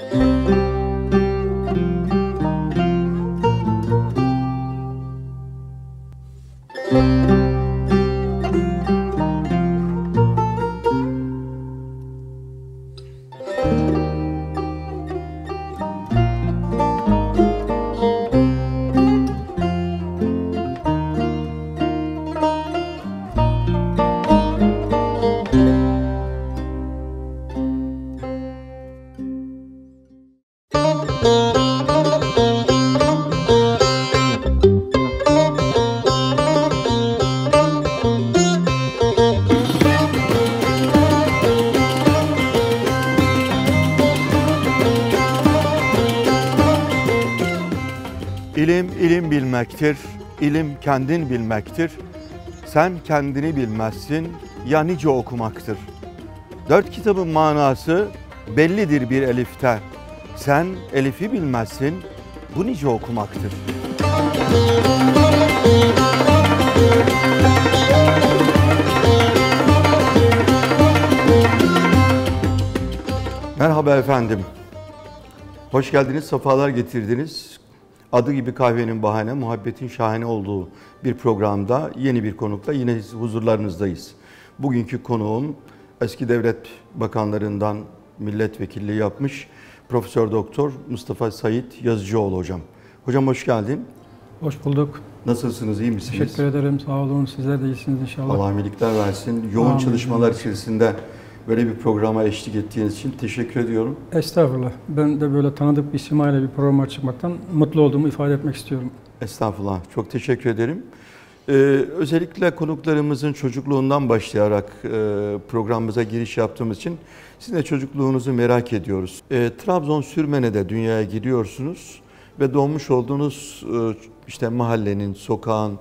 İlim ilim kendin bilmektir. Sen kendini bilmezsin, ya nice okumaktır. Dört kitabın manası bellidir bir elifte. Sen elifi bilmezsin, bu nice okumaktır. Merhaba efendim. Hoş geldiniz, sefalar getirdiniz. Adı gibi kahvenin bahane, muhabbetin şahane olduğu bir programda yeni bir konukla yine huzurlarınızdayız. Bugünkü konuğum eski devlet bakanlarından milletvekilliği yapmış Profesör Doktor Mustafa Sait Yazıcıoğlu hocam. Hocam hoş geldin. Hoş bulduk. Nasılsınız, iyi misiniz? Teşekkür ederim. Sağ olun. Sizler de iyisiniz inşallah. Allah iyilikler versin. Yoğun Amin. çalışmalar içerisinde böyle bir programa eşlik ettiğiniz için teşekkür ediyorum. Estağfurullah. Ben de böyle tanıdık bir simayla bir programa çıkmaktan mutlu olduğumu ifade etmek istiyorum. Estağfurullah. Çok teşekkür ederim. Ee, özellikle konuklarımızın çocukluğundan başlayarak e, programımıza giriş yaptığımız için sizin de çocukluğunuzu merak ediyoruz. Ee, Trabzon Sürmene'de dünyaya giriyorsunuz ve doğmuş olduğunuz e, işte mahallenin, sokağın,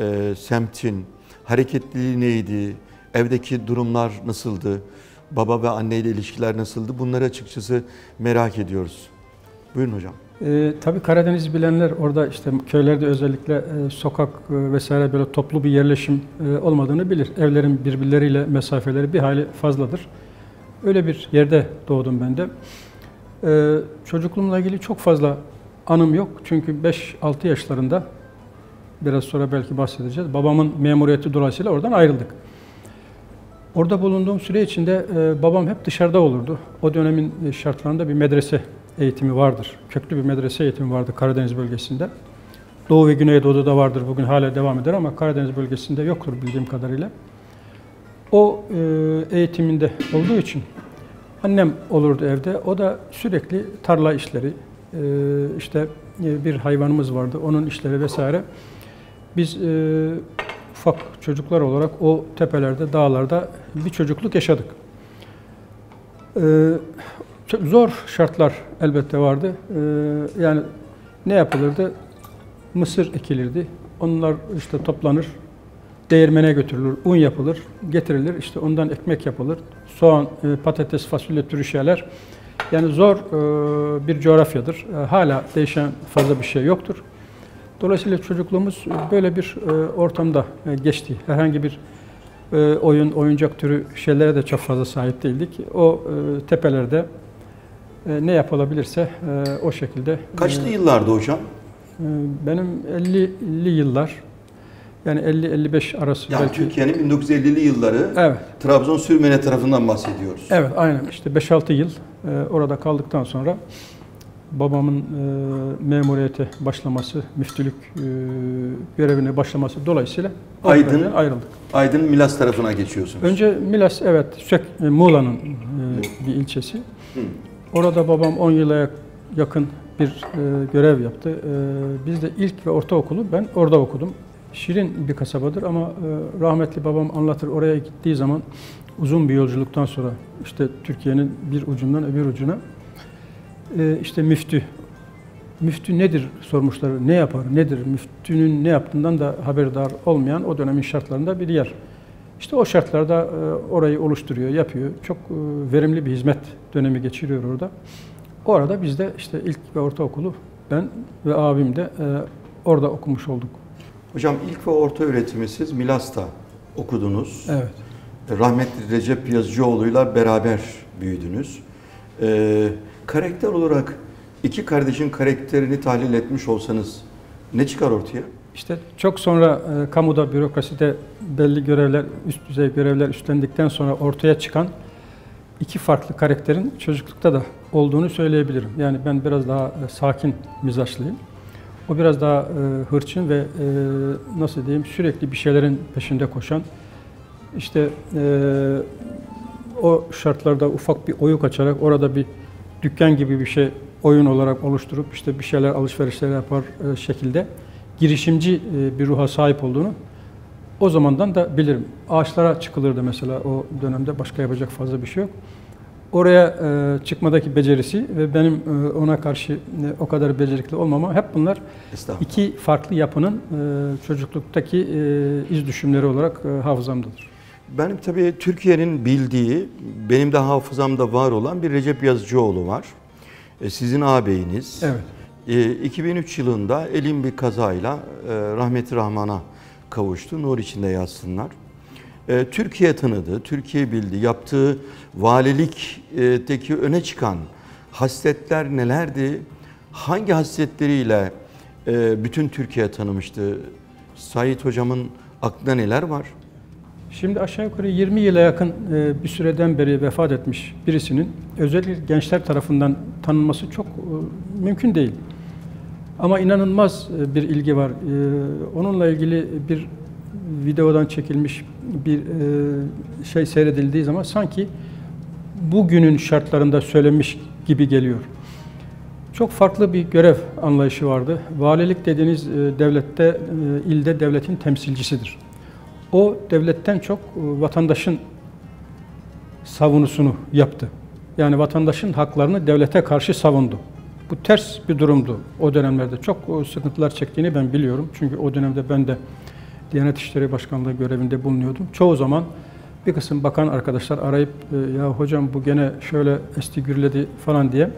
e, semtin hareketliliği neydi? Evdeki durumlar nasıldı? Baba ve anneyle ilişkiler nasıldı? Bunları açıkçası merak ediyoruz. Buyurun hocam. Ee, tabii Karadeniz bilenler orada işte köylerde özellikle e, sokak e, vesaire böyle toplu bir yerleşim e, olmadığını bilir. Evlerin birbirleriyle mesafeleri bir hali fazladır. Öyle bir yerde doğdum ben de. Ee, çocukluğumla ilgili çok fazla anım yok. Çünkü 5-6 yaşlarında biraz sonra belki bahsedeceğiz. Babamın memuriyeti dolayısıyla oradan ayrıldık. Orada bulunduğum süre içinde e, babam hep dışarıda olurdu. O dönemin e, şartlarında bir medrese eğitimi vardır. Köklü bir medrese eğitimi vardı Karadeniz bölgesinde. Doğu ve Güneydoğu'da da vardır. Bugün hala devam eder ama Karadeniz bölgesinde yoktur bildiğim kadarıyla. O e, eğitiminde olduğu için annem olurdu evde. O da sürekli tarla işleri, e, işte e, bir hayvanımız vardı. Onun işleri vesaire. Biz e, ufak çocuklar olarak o tepelerde, dağlarda bir çocukluk yaşadık. Ee, zor şartlar elbette vardı. Ee, yani ne yapılırdı? Mısır ekilirdi. Onlar işte toplanır, değirmene götürülür, un yapılır, getirilir. İşte ondan ekmek yapılır. Soğan, e, patates, fasulye türü şeyler. Yani zor e, bir coğrafyadır. E, Hala değişen fazla bir şey yoktur. Dolayısıyla çocukluğumuz böyle bir e, ortamda e, geçti. Herhangi bir e, oyun, oyuncak türü şeylere de çok fazla sahip değildik. O e, tepelerde e, ne yapılabilirse e, o şekilde. Kaçlı e, yıllarda hocam? e, Benim 50'li yıllar, yani 50-55 arası Yani belki. Türkiye'nin 1950'li yılları Evet, Trabzon Sürmene tarafından bahsediyoruz. evet aynen. İşte 5-6 yıl e, orada kaldıktan sonra babamın e, memuriyete başlaması, müftülük e, görevine başlaması dolayısıyla Aydın. ayrıldık. Aydın Milas tarafına geçiyorsunuz. Önce Milas, evet, Sök, e, Muğla'nın e, bir ilçesi. Hı. Orada babam 10 yıla yakın bir e, görev yaptı. E, biz de ilk ve ortaokulu ben orada okudum. Şirin bir kasabadır ama e, rahmetli babam anlatır oraya gittiği zaman uzun bir yolculuktan sonra işte Türkiye'nin bir ucundan öbür ucuna e, işte müftü müftü nedir sormuşlar. Ne yapar, nedir? Müftünün ne yaptığından da haberdar olmayan o dönemin şartlarında bir yer. İşte o şartlarda e, orayı oluşturuyor, yapıyor. Çok e, verimli bir hizmet dönemi geçiriyor orada. Orada biz de işte ilk ve ortaokulu ben ve abim de e, orada okumuş olduk. Hocam ilk ve orta öğretimi siz Milas'ta okudunuz. Evet. Rahmetli Recep Yazıcıoğlu'yla beraber büyüdünüz. Ee, Karakter olarak iki kardeşin karakterini tahlil etmiş olsanız ne çıkar ortaya? İşte çok sonra e, kamuda, bürokraside belli görevler, üst düzey görevler üstlendikten sonra ortaya çıkan iki farklı karakterin çocuklukta da olduğunu söyleyebilirim. Yani ben biraz daha e, sakin mizaçlıyım. O biraz daha e, hırçın ve e, nasıl diyeyim sürekli bir şeylerin peşinde koşan. İşte e, o şartlarda ufak bir oyuk açarak orada bir dükkan gibi bir şey oyun olarak oluşturup işte bir şeyler alışverişler yapar e, şekilde girişimci e, bir ruha sahip olduğunu o zamandan da bilirim. Ağaçlara çıkılırdı mesela o dönemde başka yapacak fazla bir şey yok. Oraya e, çıkmadaki becerisi ve benim ona karşı o kadar becerikli olmama hep bunlar iki farklı yapının çocukluktaki iz düşümleri olarak hafızamdadır. Benim tabii Türkiye'nin bildiği, benim de hafızamda var olan bir Recep Yazıcıoğlu var. E, sizin ağabeyiniz. Evet. E, 2003 yılında elin bir kazayla e, rahmeti rahmana kavuştu. Nur içinde yazsınlar. E, Türkiye tanıdı, Türkiye bildi. Yaptığı valilikteki öne çıkan hasletler nelerdi? Hangi hasletleriyle e, bütün Türkiye tanımıştı? Sait hocamın aklında neler var? Şimdi aşağı yukarı 20 yıla yakın e, bir süreden beri vefat etmiş birisinin özellikle gençler tarafından tanınması çok e, mümkün değil. Ama inanılmaz bir ilgi var. Onunla ilgili bir videodan çekilmiş bir şey seyredildiği zaman sanki bugünün şartlarında söylenmiş gibi geliyor. Çok farklı bir görev anlayışı vardı. Valilik dediğiniz devlette, ilde devletin temsilcisidir. O devletten çok vatandaşın savunusunu yaptı. Yani vatandaşın haklarını devlete karşı savundu. Bu ters bir durumdu o dönemlerde. Çok sıkıntılar çektiğini ben biliyorum. Çünkü o dönemde ben de Diyanet İşleri Başkanlığı görevinde bulunuyordum. Çoğu zaman bir kısım bakan arkadaşlar arayıp e, ya hocam bu gene şöyle esti gürledi falan diye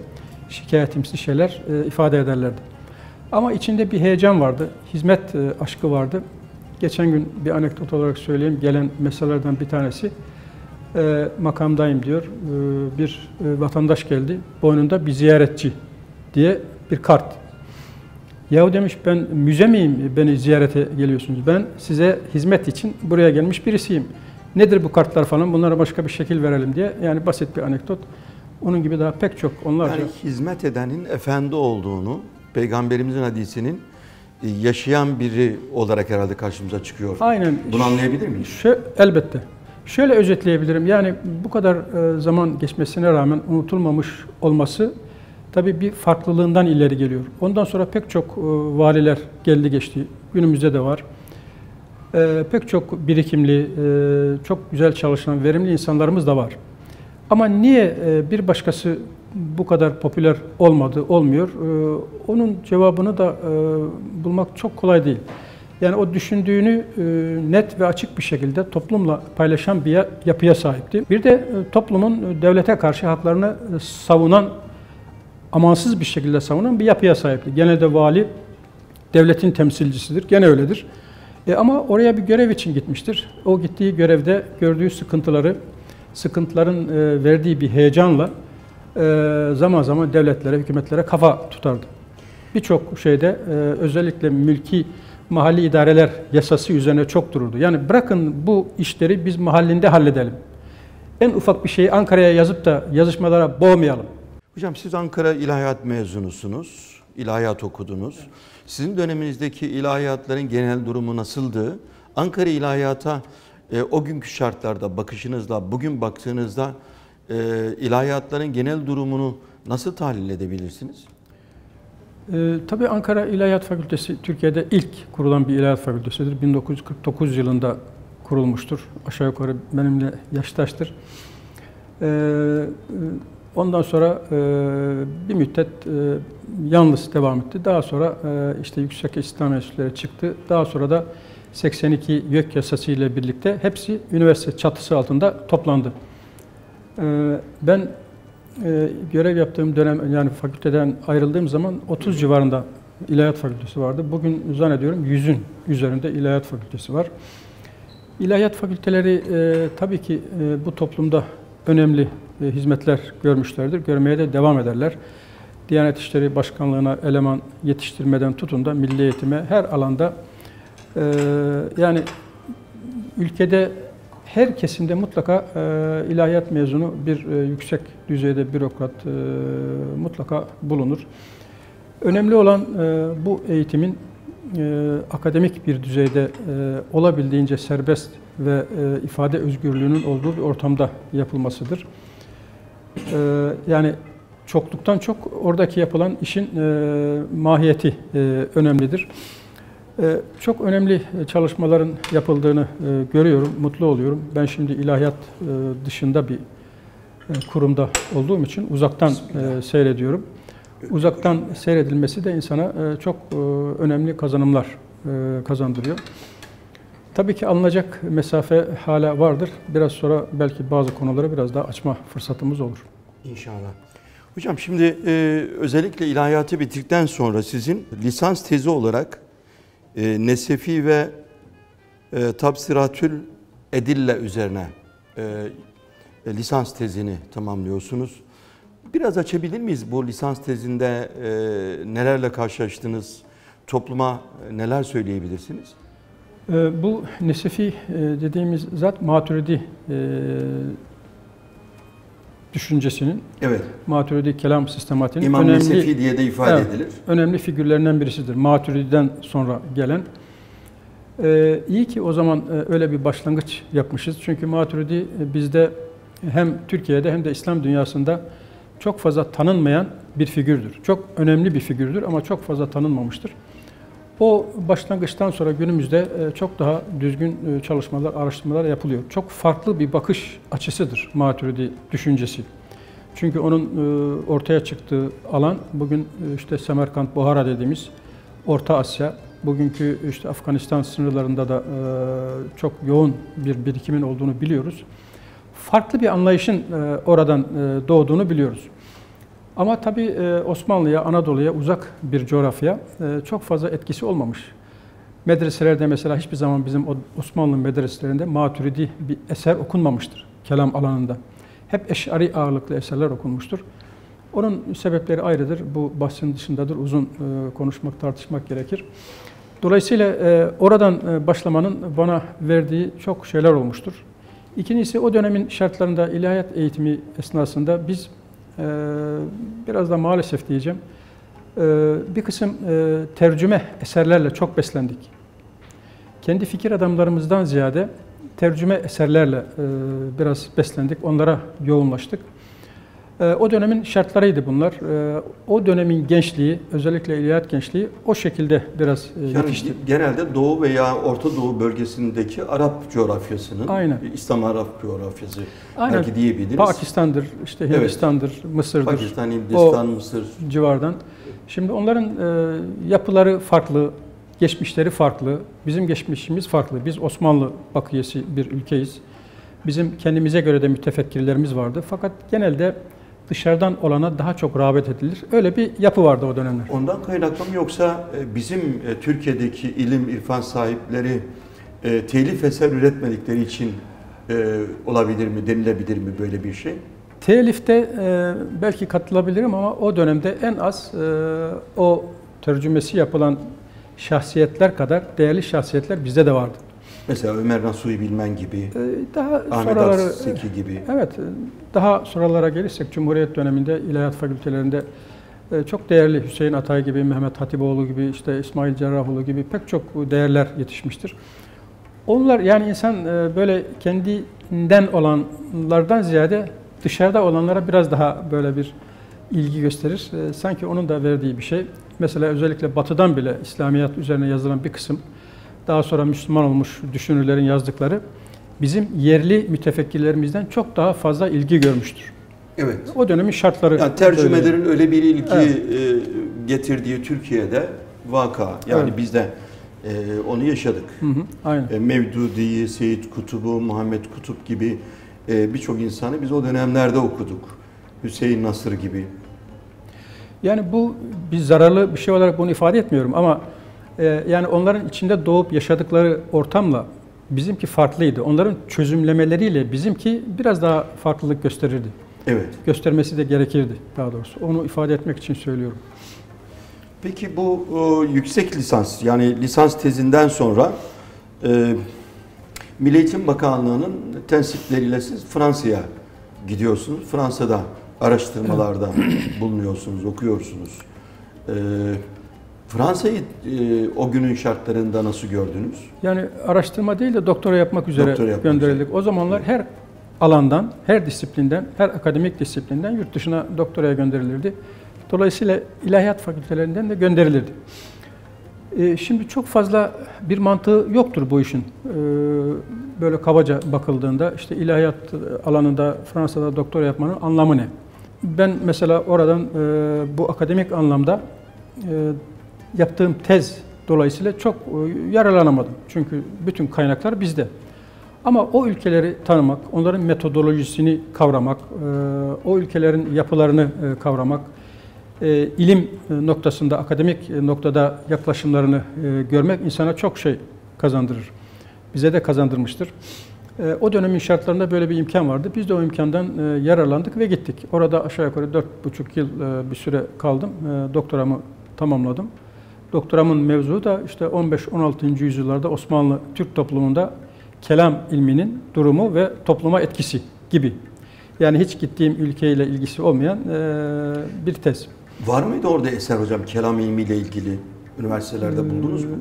şikayetimsi şeyler e, ifade ederlerdi. Ama içinde bir heyecan vardı, hizmet e, aşkı vardı. Geçen gün bir anekdot olarak söyleyeyim, gelen meselelerden bir tanesi makamdayım diyor. Bir vatandaş geldi, boynunda bir ziyaretçi diye bir kart. Yahu demiş ben müze miyim beni ziyarete geliyorsunuz? Ben size hizmet için buraya gelmiş birisiyim. Nedir bu kartlar falan bunlara başka bir şekil verelim diye. Yani basit bir anekdot. Onun gibi daha pek çok onlar. Yani hizmet edenin efendi olduğunu peygamberimizin hadisinin e, yaşayan biri olarak herhalde karşımıza çıkıyor. Aynen. Bunu anlayabilir miyiz? Şu, elbette. Şöyle özetleyebilirim. Yani bu kadar e, zaman geçmesine rağmen unutulmamış olması tabii bir farklılığından ileri geliyor. Ondan sonra pek çok e, valiler geldi geçti. Günümüzde de var. E, pek çok birikimli, e, çok güzel çalışan, verimli insanlarımız da var. Ama niye bir başkası bu kadar popüler olmadı, olmuyor? Onun cevabını da bulmak çok kolay değil. Yani o düşündüğünü net ve açık bir şekilde toplumla paylaşan bir yapıya sahipti. Bir de toplumun devlete karşı haklarını savunan amansız bir şekilde savunan bir yapıya sahipti. Genelde vali devletin temsilcisidir. Gene öyledir. E ama oraya bir görev için gitmiştir. O gittiği görevde gördüğü sıkıntıları, sıkıntıların e, verdiği bir heyecanla e, zaman zaman devletlere, hükümetlere kafa tutardı. Birçok şeyde e, özellikle mülki mahalli idareler yasası üzerine çok dururdu. Yani bırakın bu işleri biz mahallinde halledelim. En ufak bir şeyi Ankara'ya yazıp da yazışmalara boğmayalım. Hocam siz Ankara İlahiyat mezunusunuz. İlahiyat okudunuz. Sizin döneminizdeki ilahiyatların genel durumu nasıldı? Ankara İlahiyat'a e, o günkü şartlarda bakışınızla, bugün baktığınızda e, ilahiyatların genel durumunu nasıl tahlil edebilirsiniz? E, tabii Ankara İlahiyat Fakültesi Türkiye'de ilk kurulan bir ilahiyat fakültesidir. 1949 yılında kurulmuştur. Aşağı yukarı benimle yaştaştır. E, Ondan sonra e, bir müddet e, yalnız devam etti. Daha sonra e, işte Yüksek İslam Enstitüleri çıktı. Daha sonra da 82 YÖK yasası ile birlikte hepsi üniversite çatısı altında toplandı. E, ben e, görev yaptığım dönem yani fakülteden ayrıldığım zaman 30 civarında ilahiyat fakültesi vardı. Bugün zannediyorum 100'ün üzerinde ilahiyat fakültesi var. İlahiyat fakülteleri e, tabii ki e, bu toplumda önemli e, hizmetler görmüşlerdir. Görmeye de devam ederler. Diyanet İşleri Başkanlığı'na eleman yetiştirmeden tutun da milli eğitime her alanda e, yani ülkede her kesimde mutlaka e, ilahiyat mezunu bir e, yüksek düzeyde bürokrat e, mutlaka bulunur. Önemli olan e, bu eğitimin e, akademik bir düzeyde e, olabildiğince serbest ve e, ifade özgürlüğünün olduğu bir ortamda yapılmasıdır. E, yani çokluktan çok oradaki yapılan işin e, mahiyeti e, önemlidir. E, çok önemli çalışmaların yapıldığını e, görüyorum, mutlu oluyorum. Ben şimdi ilahiyat e, dışında bir e, kurumda olduğum için uzaktan e, seyrediyorum. Uzaktan seyredilmesi de insana e, çok e, önemli kazanımlar e, kazandırıyor. Tabii ki alınacak mesafe hala vardır. Biraz sonra belki bazı konuları biraz daha açma fırsatımız olur. İnşallah. Hocam şimdi e, özellikle ilahiyatı bitirdikten sonra sizin lisans tezi olarak e, Nesefi ve e, Tabsiratül Edille üzerine e, e, lisans tezini tamamlıyorsunuz. Biraz açabilir miyiz bu lisans tezinde e, nelerle karşılaştınız? Topluma neler söyleyebilirsiniz? E, bu Nesefi e, dediğimiz zat Maturidi e, düşüncesinin, evet. Maturidi kelam sistematiğinin İmam önemli, Nesefi diye de ifade evet, edilir. Önemli figürlerinden birisidir. Maturidi'den sonra gelen. Ee, iyi ki o zaman e, öyle bir başlangıç yapmışız. Çünkü Maturidi e, bizde hem Türkiye'de hem de İslam dünyasında çok fazla tanınmayan bir figürdür. Çok önemli bir figürdür ama çok fazla tanınmamıştır. O başlangıçtan sonra günümüzde e, çok daha düzgün e, çalışmalar, araştırmalar yapılıyor. Çok farklı bir bakış açısıdır Maturidi düşüncesi. Çünkü onun e, ortaya çıktığı alan bugün işte Semerkant, Buhara dediğimiz Orta Asya, bugünkü işte Afganistan sınırlarında da çok yoğun bir birikimin olduğunu biliyoruz. Farklı bir anlayışın oradan doğduğunu biliyoruz. Ama tabii e, Osmanlı'ya, Anadolu'ya uzak bir coğrafya e, çok fazla etkisi olmamış. Medreselerde mesela hiçbir zaman bizim Osmanlı medreselerinde maturidi bir eser okunmamıştır kelam alanında. Hep eşari ağırlıklı eserler okunmuştur. Onun sebepleri ayrıdır. Bu bahsin dışındadır. Uzun e, konuşmak, tartışmak gerekir. Dolayısıyla oradan başlamanın bana verdiği çok şeyler olmuştur. İkincisi o dönemin şartlarında ilahiyat eğitimi esnasında biz biraz da maalesef diyeceğim, ee, bir kısım e, tercüme eserlerle çok beslendik. Kendi fikir adamlarımızdan ziyade tercüme eserlerle e, biraz beslendik, onlara yoğunlaştık. Ee, o dönemin şartlarıydı bunlar. O dönemin gençliği, özellikle ilahiyat gençliği o şekilde biraz e, yani yetişti. Genelde Doğu veya Orta Doğu bölgesindeki Arap coğrafyasının, Aynen. İslam Arap coğrafyası Aynen. belki diyebiliriz. Pakistan'dır, işte Hindistan'dır, evet. Mısır'dır. Pakistan, Hindistan, Mısır. civardan. Şimdi onların e, yapıları farklı, geçmişleri farklı. Bizim geçmişimiz farklı. Biz Osmanlı bakiyesi bir ülkeyiz. Bizim kendimize göre de mütefekkirlerimiz vardı. Fakat genelde dışarıdan olana daha çok rağbet edilir. Öyle bir yapı vardı o dönemler. Ondan kaynaklı mı yoksa e, bizim e, Türkiye'deki ilim, irfan sahipleri e, telif eser üretmedikleri için olabilir mi, denilebilir mi böyle bir şey? Telifte belki katılabilirim ama o dönemde en az o tercümesi yapılan şahsiyetler kadar değerli şahsiyetler bizde de vardı. Mesela Ömer Nasuhi Bilmen gibi, ee, daha Ahmet sonraları, gibi. Evet, daha sonralara gelirsek Cumhuriyet döneminde ilahiyat fakültelerinde e, çok değerli Hüseyin Atay gibi, Mehmet Hatipoğlu gibi, işte İsmail Cerrahoğlu gibi pek çok değerler yetişmiştir. Onlar yani insan e, böyle kendinden olanlardan ziyade dışarıda olanlara biraz daha böyle bir ilgi gösterir. E, sanki onun da verdiği bir şey. Mesela özellikle batıdan bile İslamiyat üzerine yazılan bir kısım daha sonra Müslüman olmuş düşünürlerin yazdıkları bizim yerli mütefekkirlerimizden çok daha fazla ilgi görmüştür. Evet. O dönemin şartları. Yani tercümelerin öyle, öyle bir ilgi evet. E, getirdiği Türkiye'de vaka. Yani evet. biz de e, onu yaşadık. Hı hı, aynen. E, Mevdudi'yi, Seyit Kutub'u, Muhammed Kutup gibi birçok insanı biz o dönemlerde okuduk. Hüseyin Nasır gibi. Yani bu bir zararlı bir şey olarak bunu ifade etmiyorum ama ee, yani onların içinde doğup yaşadıkları ortamla bizimki farklıydı. Onların çözümlemeleriyle bizimki biraz daha farklılık gösterirdi. Evet. Göstermesi de gerekirdi daha doğrusu. Onu ifade etmek için söylüyorum. Peki bu o, yüksek lisans yani lisans tezinden sonra e, Milli Eğitim Bakanlığı'nın tensipleriyle siz Fransa'ya gidiyorsunuz. Fransa'da araştırmalarda bulunuyorsunuz, okuyorsunuz. E, Fransa'yı e, o günün şartlarında nasıl gördünüz? Yani araştırma değil de doktora yapmak üzere Doktora yapmak gönderildik. O zamanlar her alandan, her disiplinden, her akademik disiplinden yurt dışına doktoraya gönderilirdi. Dolayısıyla ilahiyat fakültelerinden de gönderilirdi. Ee, şimdi çok fazla bir mantığı yoktur bu işin. Ee, böyle kabaca bakıldığında işte ilahiyat alanında Fransa'da doktora yapmanın anlamı ne? Ben mesela oradan e, bu akademik anlamda e, yaptığım tez dolayısıyla çok e, yararlanamadım. Çünkü bütün kaynaklar bizde. Ama o ülkeleri tanımak, onların metodolojisini kavramak, e, o ülkelerin yapılarını e, kavramak, ilim noktasında, akademik noktada yaklaşımlarını görmek insana çok şey kazandırır. Bize de kazandırmıştır. O dönemin şartlarında böyle bir imkan vardı. Biz de o imkandan yararlandık ve gittik. Orada aşağı yukarı 4,5 yıl bir süre kaldım. Doktoramı tamamladım. Doktoramın mevzu da işte 15-16. yüzyıllarda Osmanlı Türk toplumunda kelam ilminin durumu ve topluma etkisi gibi. Yani hiç gittiğim ülkeyle ilgisi olmayan bir tez. Var mıydı orada eser hocam kelam ilmiyle ilgili? Üniversitelerde buldunuz mu?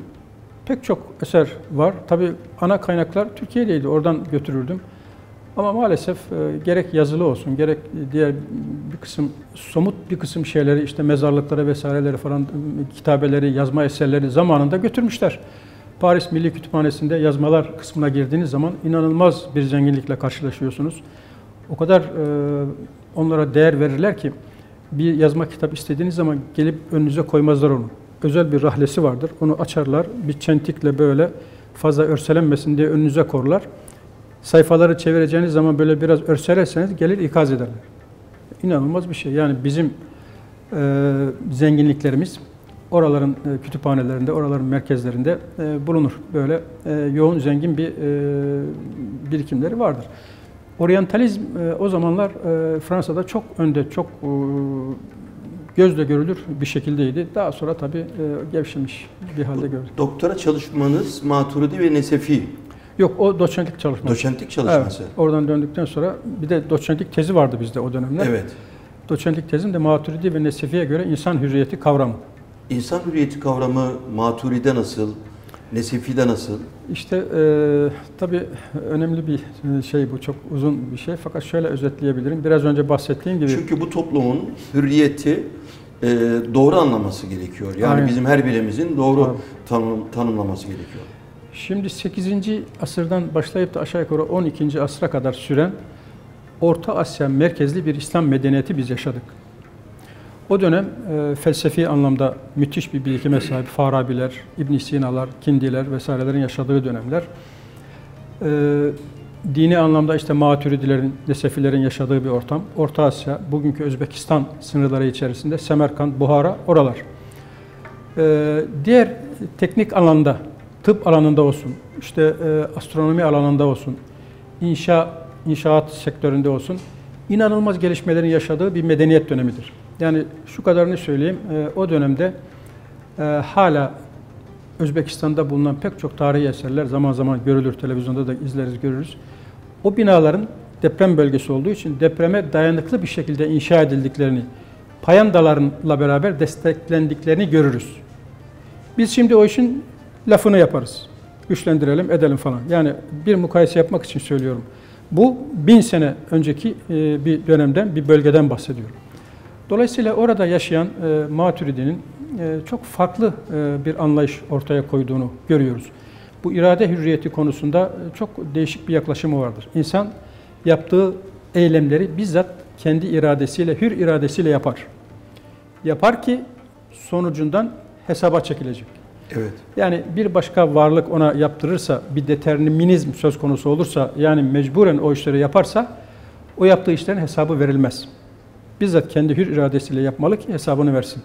Pek çok eser var. Tabii ana kaynaklar Türkiye'deydi. Oradan götürürdüm. Ama maalesef e, gerek yazılı olsun, gerek diğer bir kısım somut bir kısım şeyleri işte mezarlıklara vesaireleri falan kitabeleri, yazma eserleri zamanında götürmüşler. Paris Milli Kütüphanesi'nde yazmalar kısmına girdiğiniz zaman inanılmaz bir zenginlikle karşılaşıyorsunuz. O kadar e, onlara değer verirler ki bir yazma kitap istediğiniz zaman gelip önünüze koymazlar onu. Özel bir rahlesi vardır. Onu açarlar. Bir çentikle böyle fazla örselenmesin diye önünüze korlar. Sayfaları çevireceğiniz zaman böyle biraz örselerseniz gelir ikaz ederler. İnanılmaz bir şey. Yani bizim e, zenginliklerimiz oraların e, kütüphanelerinde, oraların merkezlerinde e, bulunur. Böyle e, yoğun, zengin bir e, birikimleri vardır. Oryantalizm e, o zamanlar e, Fransa'da çok önde, çok e, gözle görülür bir şekildeydi. Daha sonra tabii e, gevşemiş bir halde gördük. Doktora çalışmanız Maturidi ve Nesefi. Yok o doçentlik çalışması. Doçentlik çalışması. Evet, oradan döndükten sonra bir de doçentlik tezi vardı bizde o dönemler. Evet. Doçentlik tezim de Maturidi ve Nesefi'ye göre insan hürriyeti kavramı. İnsan hürriyeti kavramı Maturi'de nasıl? Nesefi'de nasıl? İşte e, tabii önemli bir şey bu, çok uzun bir şey. Fakat şöyle özetleyebilirim. Biraz önce bahsettiğim gibi... Çünkü bu toplumun hürriyeti e, doğru anlaması gerekiyor. Yani Aynen. bizim her birimizin doğru tanım, tanımlaması gerekiyor. Şimdi 8. asırdan başlayıp da aşağı yukarı 12. asra kadar süren Orta Asya merkezli bir İslam medeniyeti biz yaşadık. O dönem e, felsefi anlamda müthiş bir birikime sahip Farabiler, İbn Sina'lar, Kindiler vesairelerin yaşadığı dönemler. E, dini anlamda işte Maturidilerin, Nesefilerin yaşadığı bir ortam. Orta Asya, bugünkü Özbekistan sınırları içerisinde Semerkant, Buhara, oralar. E, diğer teknik alanda, tıp alanında olsun, işte e, astronomi alanında olsun, inşa inşaat sektöründe olsun, inanılmaz gelişmelerin yaşadığı bir medeniyet dönemidir. Yani şu kadarını söyleyeyim, e, o dönemde e, hala Özbekistan'da bulunan pek çok tarihi eserler zaman zaman görülür, televizyonda da izleriz, görürüz. O binaların deprem bölgesi olduğu için depreme dayanıklı bir şekilde inşa edildiklerini, payandalarla beraber desteklendiklerini görürüz. Biz şimdi o işin lafını yaparız. Güçlendirelim, edelim falan. Yani bir mukayese yapmak için söylüyorum. Bu bin sene önceki e, bir dönemden, bir bölgeden bahsediyorum. Dolayısıyla orada yaşayan e, Maturidi'nin e, çok farklı e, bir anlayış ortaya koyduğunu görüyoruz. Bu irade hürriyeti konusunda çok değişik bir yaklaşımı vardır. İnsan yaptığı eylemleri bizzat kendi iradesiyle, hür iradesiyle yapar. Yapar ki sonucundan hesaba çekilecek. Evet. Yani bir başka varlık ona yaptırırsa, bir determinizm söz konusu olursa, yani mecburen o işleri yaparsa, o yaptığı işlerin hesabı verilmez bizzat kendi hür iradesiyle yapmalı ki hesabını versin.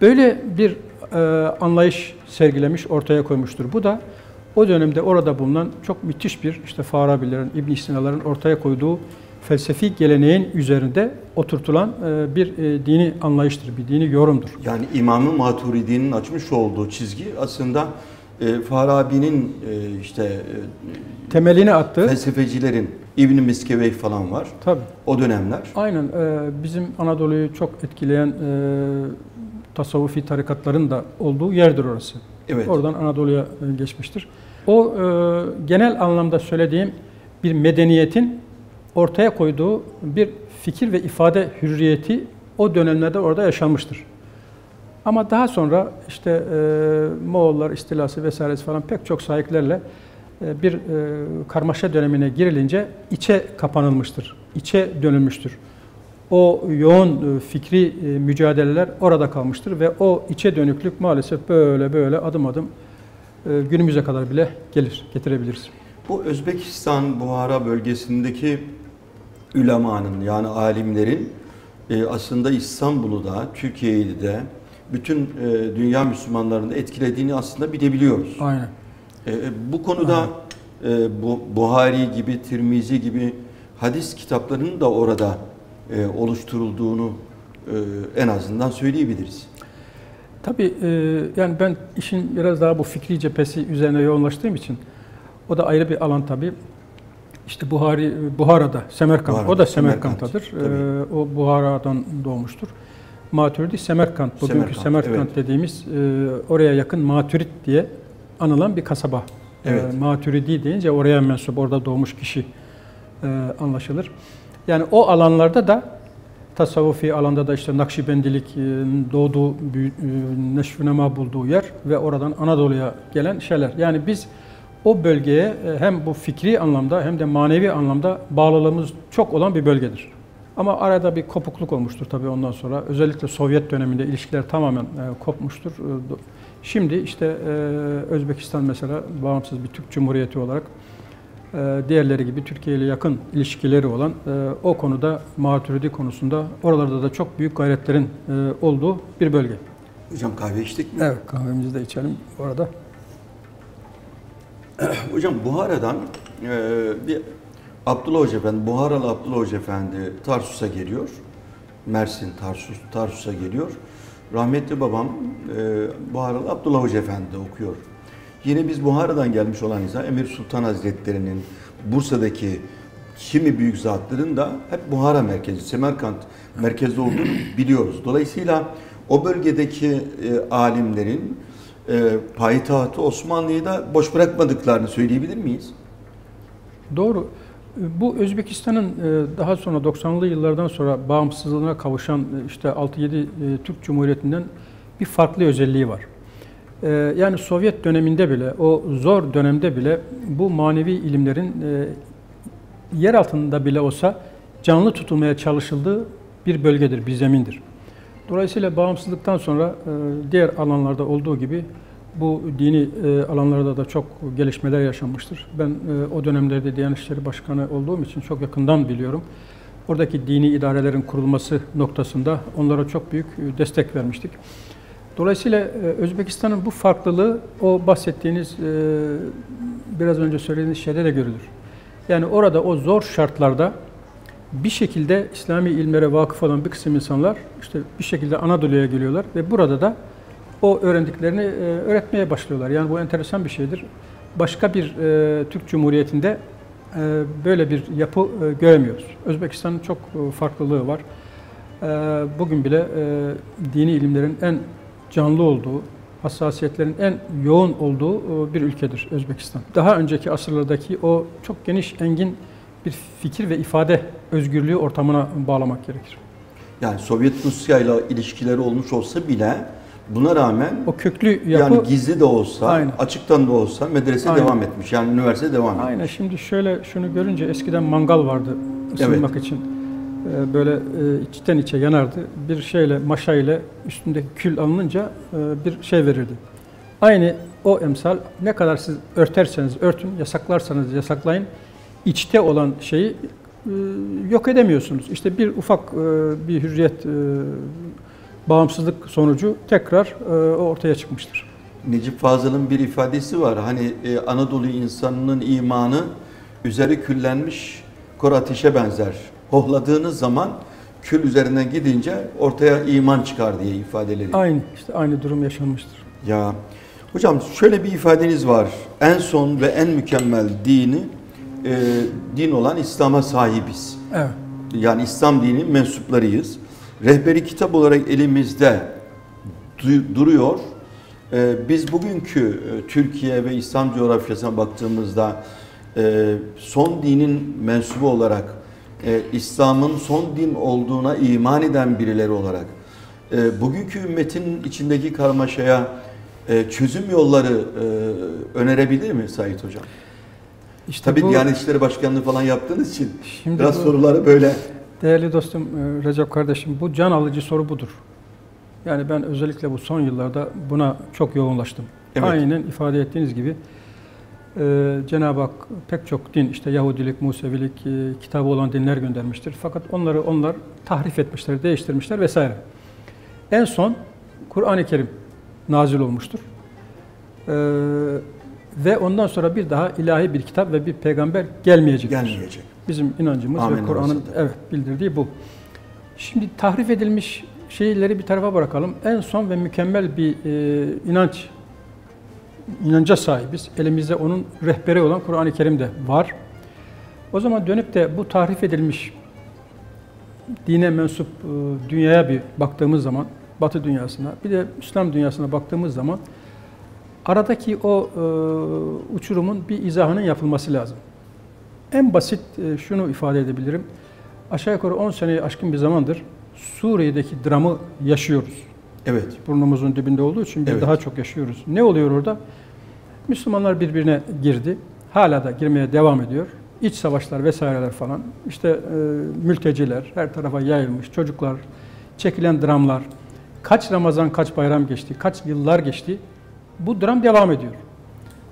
Böyle bir e, anlayış sergilemiş, ortaya koymuştur. Bu da o dönemde orada bulunan çok müthiş bir işte Farabilerin, İbn Sina'ların ortaya koyduğu felsefi geleneğin üzerinde oturtulan e, bir e, dini anlayıştır, bir dini yorumdur. Yani İmam-ı Maturidi'nin açmış olduğu çizgi aslında e, Farabi'nin işte Temelini attığı, felsefecilerin İbn Miskevey falan var. tabii. O dönemler. Aynen bizim Anadolu'yu çok etkileyen tasavvufi tarikatların da olduğu yerdir orası. Evet. Oradan Anadolu'ya geçmiştir. O genel anlamda söylediğim bir medeniyetin ortaya koyduğu bir fikir ve ifade hürriyeti o dönemlerde orada yaşanmıştır. Ama daha sonra işte e, Moğollar istilası vesairesi falan pek çok sahiplerle e, bir e, karmaşa dönemine girilince içe kapanılmıştır, içe dönülmüştür. O yoğun e, fikri e, mücadeleler orada kalmıştır ve o içe dönüklük maalesef böyle böyle adım adım e, günümüze kadar bile gelir, getirebiliriz. Bu Özbekistan, Buhara bölgesindeki ülemanın yani alimlerin e, aslında İstanbul'u da, Türkiye'yi de bütün e, dünya Müslümanlarını etkilediğini aslında bilebiliyoruz. Aynen. E, bu konuda e, bu Buhari gibi, Tirmizi gibi hadis kitaplarının da orada e, oluşturulduğunu e, en azından söyleyebiliriz. Tabii e, yani ben işin biraz daha bu fikri cephesi üzerine yoğunlaştığım için o da ayrı bir alan tabii. İşte Buhari, Buhara'da, Semerkant, Buhara'da, o da Semerkant, Semerkant'tadır. tabii. E, o Buhara'dan doğmuştur. Maturidi Semerkant, bugünkü Semerkant, Semerkant, evet. dediğimiz e, oraya yakın Maturid diye anılan bir kasaba. Evet. E, Maturidi deyince oraya mensup, orada doğmuş kişi e, anlaşılır. Yani o alanlarda da tasavvufi alanda da işte Nakşibendilik e, doğduğu, e, neşvünema bulduğu yer ve oradan Anadolu'ya gelen şeyler. Yani biz o bölgeye e, hem bu fikri anlamda hem de manevi anlamda bağlılığımız çok olan bir bölgedir. Ama arada bir kopukluk olmuştur tabii ondan sonra. Özellikle Sovyet döneminde ilişkiler tamamen e, kopmuştur. E, Şimdi işte Özbekistan mesela bağımsız bir Türk Cumhuriyeti olarak diğerleri gibi Türkiye ile yakın ilişkileri olan o konuda Maturidi konusunda oralarda da çok büyük gayretlerin olduğu bir bölge. Hocam kahve içtik mi? Evet kahvemizi de içelim bu arada. Hocam Buhara'dan e, bir Abdullah Hoca Efendi, Buharalı Abdullah Hoca Efendi Tarsus'a geliyor. Mersin, Tarsus, Tarsus'a geliyor. Rahmetli babam e, Buharalı Abdullah Hoca Efendi okuyor. Yine biz Buhara'dan gelmiş olan insan Emir Sultan Hazretleri'nin Bursa'daki kimi büyük zatların da hep Buhara merkezi, Semerkant merkezi olduğunu biliyoruz. Dolayısıyla o bölgedeki e, alimlerin e, payitahtı Osmanlı'yı da boş bırakmadıklarını söyleyebilir miyiz? Doğru. Bu Özbekistan'ın e, daha sonra 90'lı yıllardan sonra bağımsızlığına kavuşan e, işte 6-7 e, Türk Cumhuriyeti'nden bir farklı özelliği var. E, Yani Sovyet döneminde bile, o zor dönemde bile bu manevi ilimlerin e, yer altında bile olsa canlı tutulmaya çalışıldığı bir bölgedir, bir zemindir. Dolayısıyla bağımsızlıktan sonra e, diğer alanlarda olduğu gibi bu dini e, alanlarda da çok gelişmeler yaşanmıştır. Ben e, o dönemlerde Diyanet İşleri Başkanı olduğum için çok yakından biliyorum. Oradaki dini idarelerin kurulması noktasında onlara çok büyük destek vermiştik. Dolayısıyla Özbekistan'ın bu farklılığı o bahsettiğiniz biraz önce söylediğiniz şeyde de görülür. Yani orada o zor şartlarda bir şekilde İslami ilmlere vakıf olan bir kısım insanlar işte bir şekilde Anadolu'ya geliyorlar ve burada da o öğrendiklerini e, öğretmeye başlıyorlar. Yani bu enteresan bir şeydir. Başka bir e, Türk Cumhuriyeti'nde e, böyle bir yapı göremiyoruz. Özbekistan'ın çok farklılığı var. Bugün bile dini ilimlerin en canlı olduğu, hassasiyetlerin en yoğun olduğu bir ülkedir Özbekistan. Daha önceki asırlardaki o çok geniş, engin bir fikir ve ifade özgürlüğü ortamına bağlamak gerekir. Yani Sovyet Rusya ile ilişkileri olmuş olsa bile buna rağmen O köklü yapı yani gizli de olsa, Aynen. açıktan da olsa medrese Aynen. devam etmiş. Yani üniversite devam etmiş. Aynen şimdi şöyle şunu görünce eskiden mangal vardı ısınmak için. Ee, Böyle e, içten içe yanardı. Bir şeyle maşa ile üstündeki kül alınınca e, bir şey verirdi. Aynı o emsal ne kadar siz örterseniz örtün, yasaklarsanız yasaklayın. İçte olan şeyi e, yok edemiyorsunuz. İşte bir ufak e, bir hürriyet e, bağımsızlık sonucu tekrar ortaya çıkmıştır. Necip Fazıl'ın bir ifadesi var. Hani Anadolu insanının imanı üzeri küllenmiş kor ateşe benzer. Hohladığınız zaman kül üzerinden gidince ortaya iman çıkar diye ifadeleri. Aynı, işte aynı durum yaşanmıştır. Ya hocam şöyle bir ifadeniz var. En son ve en mükemmel dini e, din olan İslam'a sahibiz. Evet. Yani İslam dininin mensuplarıyız. Rehberi kitap olarak elimizde du- duruyor. E, biz bugünkü e, Türkiye ve İslam coğrafyasına baktığımızda e, son dinin mensubu olarak e, İslam'ın son din olduğuna iman eden birileri olarak e, bugünkü ümmetin içindeki karmaşaya e, çözüm yolları e, önerebilir mi Sait Hocam? İşte Tabii bu, Diyanet İşleri Başkanlığı falan yaptığınız için Şimdi biraz bu- soruları böyle Değerli dostum e, Recep kardeşim bu can alıcı soru budur. Yani ben özellikle bu son yıllarda buna çok yoğunlaştım. Evet. Aynen ifade ettiğiniz gibi e, Cenab-ı Hak pek çok din işte Yahudilik, Musevilik e, kitabı olan dinler göndermiştir. Fakat onları onlar tahrif etmişler, değiştirmişler vesaire. En son Kur'an-ı Kerim nazil olmuştur. E, ve ondan sonra bir daha ilahi bir kitap ve bir peygamber gelmeyecektir. gelmeyecek. Bizim inancımız Amin ve Kur'an'ın evet bildirdiği bu. Şimdi tahrif edilmiş şeyleri bir tarafa bırakalım. En son ve mükemmel bir e, inanç inanca sahibiz. Elimizde onun rehberi olan Kur'an-ı Kerim de var. O zaman dönüp de bu tahrif edilmiş dine mensup e, dünyaya bir baktığımız zaman, Batı dünyasına, bir de İslam dünyasına baktığımız zaman aradaki o e, uçurumun bir izahının yapılması lazım. En basit e, şunu ifade edebilirim. Aşağı yukarı 10 seneyi aşkın bir zamandır Suriye'deki dramı yaşıyoruz. Evet. Burnumuzun dibinde olduğu için Evet. daha çok yaşıyoruz. Ne oluyor orada? Müslümanlar birbirine girdi. Hala da girmeye devam ediyor. İç savaşlar vesaireler falan. İşte e, mülteciler her tarafa yayılmış. Çocuklar, çekilen dramlar. Kaç Ramazan, kaç bayram geçti, kaç yıllar geçti. Bu dram devam ediyor.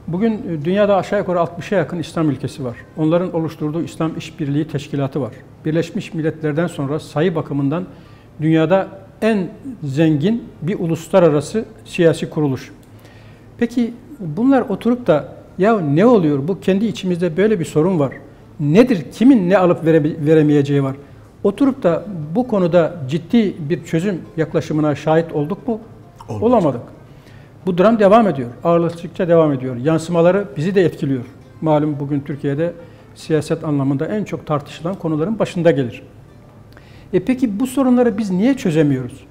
Bugün e, dünyada aşağı yukarı 60'a yakın İslam ülkesi var. Onların oluşturduğu İslam İşbirliği Teşkilatı var. Birleşmiş Milletler'den sonra sayı bakımından dünyada en zengin bir uluslararası siyasi kuruluş. Peki bunlar oturup da ya ne oluyor bu kendi içimizde böyle bir sorun var. Nedir kimin ne alıp vere- veremeyeceği var. Oturup da bu konuda ciddi bir çözüm yaklaşımına şahit olduk mu? Olmadı. Olamadık. Bu dram devam ediyor. Ağırlaştıkça devam ediyor. Yansımaları bizi de etkiliyor. Malum bugün Türkiye'de siyaset anlamında en çok tartışılan konuların başında gelir. E peki bu sorunları biz niye çözemiyoruz?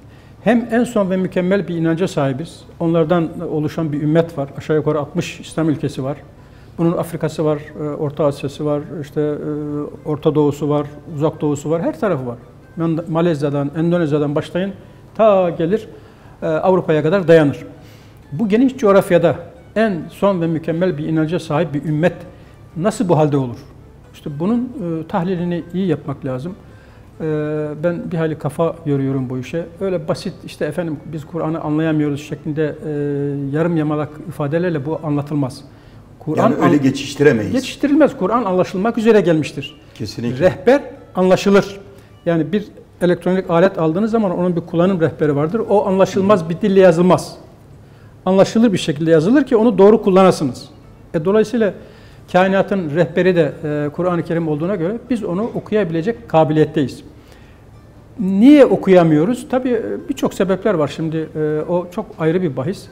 Hem en son ve mükemmel bir inanca sahibiz. Onlardan oluşan bir ümmet var. Aşağı yukarı 60 İslam ülkesi var. Bunun Afrika'sı var, e, Orta Asya'sı var, işte e, Orta Doğu'su var, Uzak Doğu'su var, her tarafı var. Malezya'dan, Endonezya'dan başlayın ta gelir e, Avrupa'ya kadar dayanır. Bu geniş coğrafyada en son ve mükemmel bir inanca sahip bir ümmet nasıl bu halde olur? İşte bunun e, tahlilini iyi yapmak lazım. E, ben bir hayli kafa yoruyorum bu işe. Öyle basit işte efendim biz Kur'an'ı anlayamıyoruz şeklinde e, yarım yamalak ifadelerle bu anlatılmaz. Kur'an Yani öyle geçiştiremeyiz. geçiştirilmez. Kur'an anlaşılmak üzere gelmiştir. Kesinlikle. Rehber anlaşılır. Yani bir elektronik alet aldığınız zaman onun bir kullanım rehberi vardır. O anlaşılmaz bir dille yazılmaz. Anlaşılır bir şekilde yazılır ki onu doğru kullanasınız. E, dolayısıyla kainatın rehberi de e, Kur'an-ı Kerim olduğuna göre biz onu okuyabilecek kabiliyetteyiz. Niye okuyamıyoruz? Tabii e, birçok sebepler var şimdi. e, O çok ayrı bir bahis.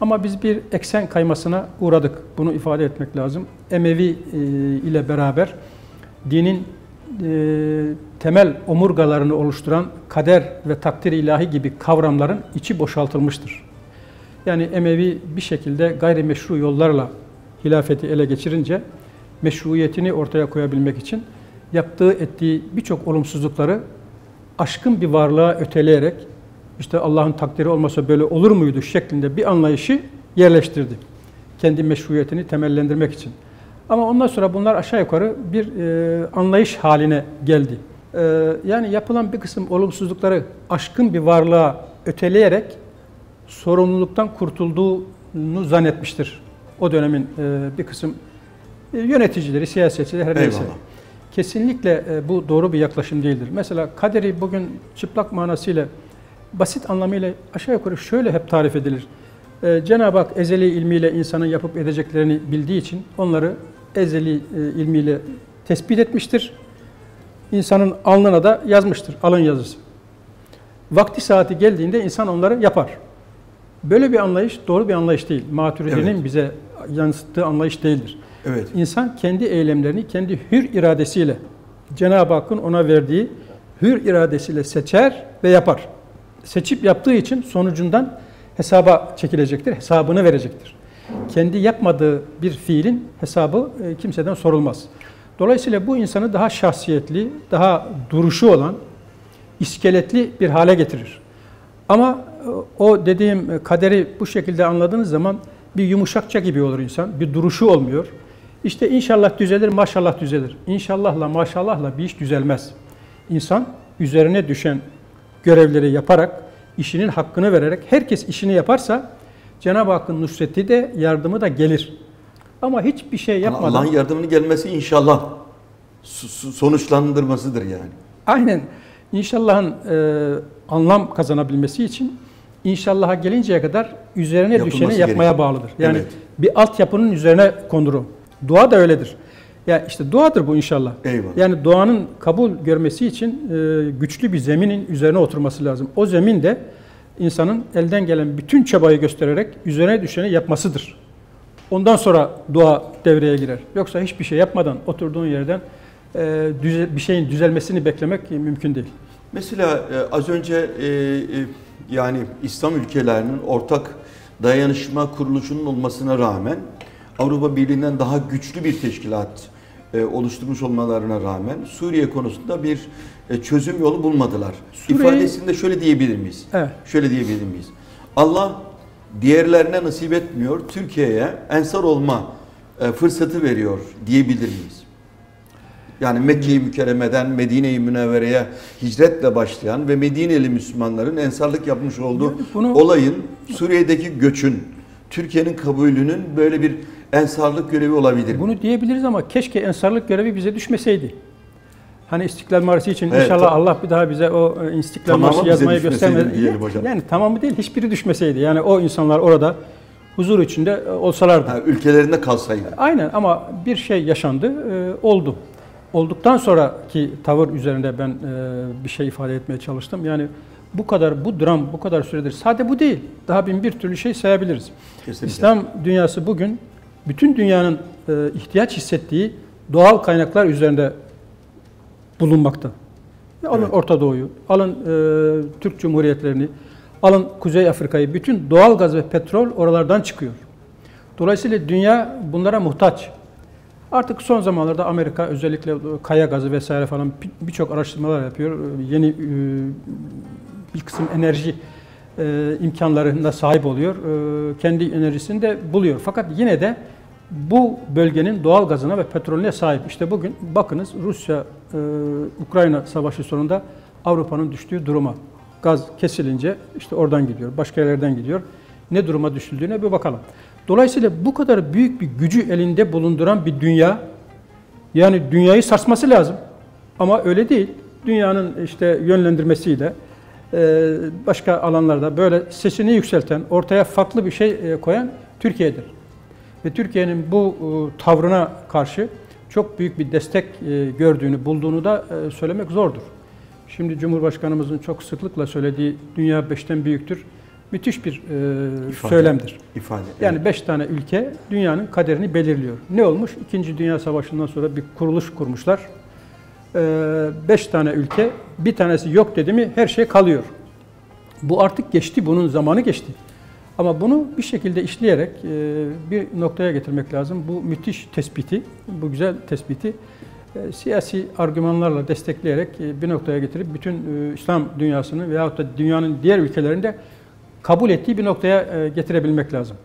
Ama biz bir eksen kaymasına uğradık. Bunu ifade etmek lazım. Emevi e, ile beraber dinin e, temel omurgalarını oluşturan kader ve takdir ilahi gibi kavramların içi boşaltılmıştır. Yani Emevi bir şekilde gayrimeşru yollarla hilafeti ele geçirince meşruiyetini ortaya koyabilmek için yaptığı ettiği birçok olumsuzlukları aşkın bir varlığa öteleyerek işte Allah'ın takdiri olmasa böyle olur muydu şeklinde bir anlayışı yerleştirdi. Kendi meşruiyetini temellendirmek için. Ama ondan sonra bunlar aşağı yukarı bir e, anlayış haline geldi. E, yani yapılan bir kısım olumsuzlukları aşkın bir varlığa öteleyerek sorumluluktan kurtulduğunu zannetmiştir. O dönemin e, bir kısım e, yöneticileri, siyasetçileri her neyse. Eyvallah. Kesinlikle e, bu doğru bir yaklaşım değildir. Mesela kaderi bugün çıplak manasıyla, basit anlamıyla aşağı yukarı şöyle hep tarif edilir. E, Cenab-ı Hak ezeli ilmiyle insanın yapıp edeceklerini bildiği için onları ezeli e, ilmiyle tespit etmiştir. insanın alnına da yazmıştır alın yazısı. Vakti saati geldiğinde insan onları yapar. Böyle bir anlayış doğru bir anlayış değil. Maturidi'nin Evet. bize yansıttığı anlayış değildir. Evet. İnsan kendi eylemlerini kendi hür iradesiyle Cenab-ı Hakk'ın ona verdiği hür iradesiyle seçer ve yapar. Seçip yaptığı için sonucundan hesaba çekilecektir, hesabını verecektir. Kendi yapmadığı bir fiilin hesabı e, kimseden sorulmaz. Dolayısıyla bu insanı daha şahsiyetli, daha duruşu olan, iskeletli bir hale getirir. Ama e, o dediğim e, kaderi bu şekilde anladığınız zaman bir yumuşakça gibi olur insan. Bir duruşu olmuyor. İşte inşallah düzelir, maşallah düzelir. İnşallahla, maşallahla bir iş düzelmez. İnsan üzerine düşen görevleri yaparak, işinin hakkını vererek herkes işini yaparsa Cenab-ı Hakk'ın nusreti de yardımı da gelir. Ama hiçbir şey yapmadan Allah'ın yardımının gelmesi inşallah so- so- sonuçlandırmasıdır yani. Aynen. İnşallah'ın e, anlam kazanabilmesi için inşallah'a gelinceye kadar üzerine Yapılması düşeni yapmaya gerekiyor. bağlıdır. Yani Evet. bir altyapının üzerine konur o. Dua da öyledir. Ya işte duadır bu inşallah. Eyvallah. Yani duanın kabul görmesi için e, güçlü bir zeminin üzerine oturması lazım. O zemin de insanın elden gelen bütün çabayı göstererek üzerine düşeni yapmasıdır. Ondan sonra dua devreye girer. Yoksa hiçbir şey yapmadan oturduğun yerden düze- bir şeyin düzelmesini beklemek mümkün değil. Mesela e, az önce e, e, yani İslam ülkelerinin ortak dayanışma kuruluşunun olmasına rağmen Avrupa Birliği'nden daha güçlü bir teşkilat oluşturmuş olmalarına rağmen Suriye konusunda bir çözüm yolu bulmadılar. Suriye- İfadesinde şöyle diyebilir miyiz? Evet. Şöyle diyebilir miyiz? Allah diğerlerine nasip etmiyor, Türkiye'ye ensar olma fırsatı veriyor diyebilir miyiz? Yani Mekke-i Mükerreme'den Medine-i Münevvere'ye hicretle başlayan ve Medineli Müslümanların ensarlık yapmış olduğu Yani bunu- olayın Suriye'deki göçün, Türkiye'nin kabulünün böyle bir ensarlık görevi olabilir mi? Bunu diyebiliriz ama keşke ensarlık görevi bize düşmeseydi. Hani İstiklal Marşı için Evet, inşallah Allah bir daha bize o e, İstiklal Tamamı Marşı yazmayı göstermedi. hocam. Yani tamamı değil, hiçbiri düşmeseydi. Yani o insanlar orada huzur içinde e, olsalardı. Ha, ülkelerinde kalsaydı. Aynen ama bir şey yaşandı, e, oldu. Olduktan sonraki tavır üzerinde ben e, bir şey ifade etmeye çalıştım. Yani bu kadar, bu dram bu kadar süredir. Sade bu değil. Daha bin bir türlü şey sayabiliriz. Kesinlikle. İslam dünyası bugün bütün dünyanın e, ihtiyaç hissettiği doğal kaynaklar üzerinde bulunmakta. Alın Evet. Orta Doğu'yu, alın e, Türk Cumhuriyetlerini, alın Kuzey Afrika'yı. Bütün doğal gaz ve petrol oralardan çıkıyor. Dolayısıyla dünya bunlara muhtaç. Artık son zamanlarda Amerika özellikle kaya gazı vesaire falan bir- birçok araştırmalar yapıyor. Yeni e, bir kısım enerji e, imkanlarına sahip oluyor. E, Kendi enerjisini de buluyor. Fakat yine de bu bölgenin doğal gazına ve petrolüne sahip. İşte bugün bakınız Rusya e, Ukrayna savaşı sonunda Avrupa'nın düştüğü duruma. Gaz kesilince işte oradan gidiyor, başka yerlerden gidiyor. Ne duruma düşüldüğüne bir bakalım. Dolayısıyla bu kadar büyük bir gücü elinde bulunduran bir dünya, yani dünyayı sarsması lazım. Ama öyle değil. Dünyanın işte yönlendirmesiyle e, başka alanlarda böyle sesini yükselten, ortaya farklı bir şey e, koyan Türkiye'dir. Ve Türkiye'nin bu e, tavrına karşı çok büyük bir destek gördüğünü, bulduğunu da söylemek zordur. Şimdi Cumhurbaşkanımızın çok sıklıkla söylediği dünya beşten büyüktür. Müthiş bir e, İfade. söylemdir. İfade. Yani beş tane ülke dünyanın kaderini belirliyor. Ne olmuş? İkinci Dünya Savaşı'ndan sonra bir kuruluş kurmuşlar. Ee, beş tane ülke, bir tanesi yok dedi mi her şey kalıyor. Bu artık geçti, bunun zamanı geçti. Ama bunu bir şekilde işleyerek e, bir noktaya getirmek lazım. Bu müthiş tespiti, bu güzel tespiti e, siyasi argümanlarla destekleyerek e, bir noktaya getirip bütün e, İslam dünyasını veyahut da dünyanın diğer ülkelerinde kabul ettiği bir noktaya e, getirebilmek lazım.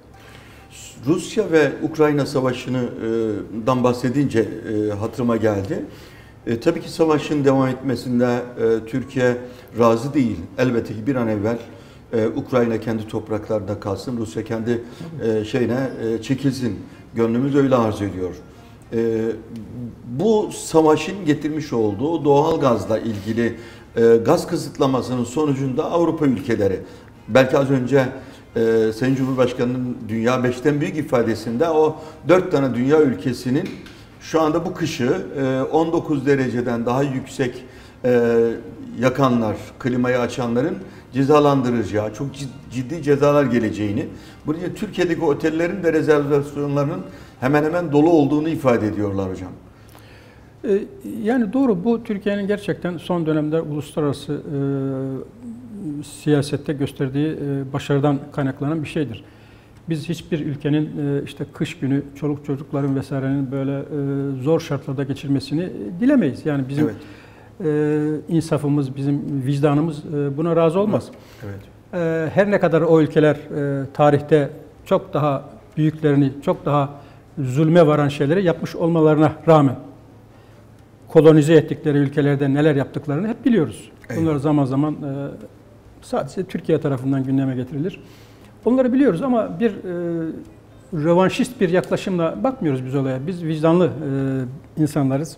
Rusya ve Ukrayna savaşından bahsedince e, hatırıma geldi. E, tabii ki savaşın devam etmesinde Türkiye razı değil. Elbette ki bir an evvel Ukrayna kendi topraklarında kalsın, Rusya kendi şeyine çekilsin. Gönlümüz öyle arzu ediyor. Bu savaşın getirmiş olduğu doğal gazla ilgili gaz kısıtlamasının sonucunda Avrupa ülkeleri, belki az önce e, Sayın Cumhurbaşkanı'nın dünya beşten büyük ifadesinde o dört tane dünya ülkesinin şu anda bu kışı 19 dereceden daha yüksek yakanlar, klimayı açanların cezalandıracağı, çok ciddi cezalar geleceğini, burada Türkiye'deki otellerin de rezervasyonlarının hemen hemen dolu olduğunu ifade ediyorlar hocam. Ee, yani doğru bu Türkiye'nin gerçekten son dönemde uluslararası e, siyasette gösterdiği e, başarıdan kaynaklanan bir şeydir. Biz hiçbir ülkenin e, işte kış günü çoluk çocukların vesairenin böyle e, zor şartlarda geçirmesini dilemeyiz. Yani bizim evet. insafımız, bizim vicdanımız buna razı olmaz. Evet. Her ne kadar o ülkeler tarihte çok daha büyüklerini, çok daha zulme varan şeyleri yapmış olmalarına rağmen kolonize ettikleri ülkelerde neler yaptıklarını hep biliyoruz. Bunlar zaman zaman sadece Türkiye tarafından gündeme getirilir. Onları biliyoruz ama bir e, rövanşist bir yaklaşımla bakmıyoruz biz olaya. Biz vicdanlı e, insanlarız.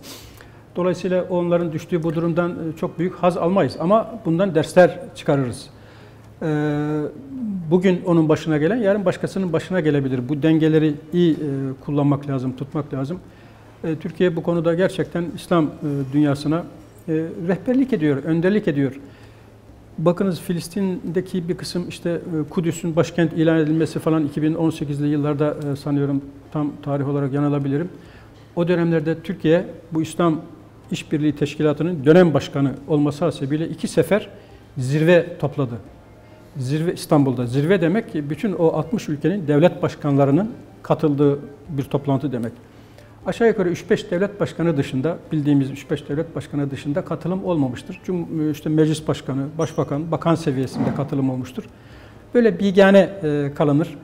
Dolayısıyla onların düştüğü bu durumdan e, çok büyük haz almayız ama bundan dersler çıkarırız. E, bugün onun başına gelen yarın başkasının başına gelebilir. Bu dengeleri iyi e, kullanmak lazım, tutmak lazım. E, Türkiye bu konuda gerçekten İslam e, dünyasına e, rehberlik ediyor, önderlik ediyor. Bakınız Filistin'deki bir kısım işte Kudüs'ün başkent ilan edilmesi falan 2018'li yıllarda sanıyorum tam tarih olarak yanılabilirim. O dönemlerde Türkiye bu İslam İşbirliği Teşkilatı'nın dönem başkanı olması hasebiyle iki sefer zirve topladı. Zirve İstanbul'da. Zirve demek ki bütün o 60 ülkenin devlet başkanlarının katıldığı bir toplantı demek. Aşağı yukarı 3-5 devlet başkanı dışında, bildiğimiz 3-5 devlet başkanı dışında katılım olmamıştır. Cum işte meclis başkanı, başbakan, bakan seviyesinde katılım olmuştur. Böyle bigane e, kalınır.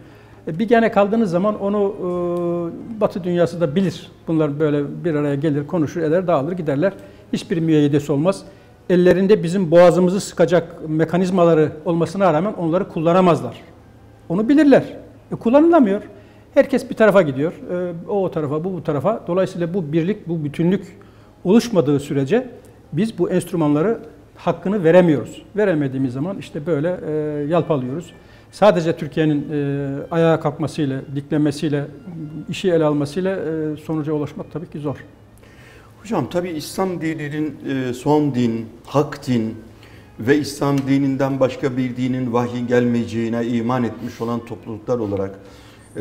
E, bigane kaldığınız zaman onu e, Batı dünyası da bilir. Bunlar böyle bir araya gelir, konuşur, eder, dağılır, giderler. Hiçbir müeyyidesi olmaz. Ellerinde bizim boğazımızı sıkacak mekanizmaları olmasına rağmen onları kullanamazlar. Onu bilirler. E, kullanılamıyor. Herkes bir tarafa gidiyor. Ee, o o tarafa, bu bu tarafa. Dolayısıyla bu birlik, bu bütünlük oluşmadığı sürece biz bu enstrümanları hakkını veremiyoruz. Veremediğimiz zaman işte böyle e, yalpalıyoruz. Sadece Türkiye'nin e, ayağa kalkmasıyla, diklenmesiyle, işi ele almasıyla e, sonuca ulaşmak tabii ki zor. Hocam tabii İslam dininin son din, hak din ve İslam dininden başka bir dinin vahyin gelmeyeceğine iman etmiş olan topluluklar olarak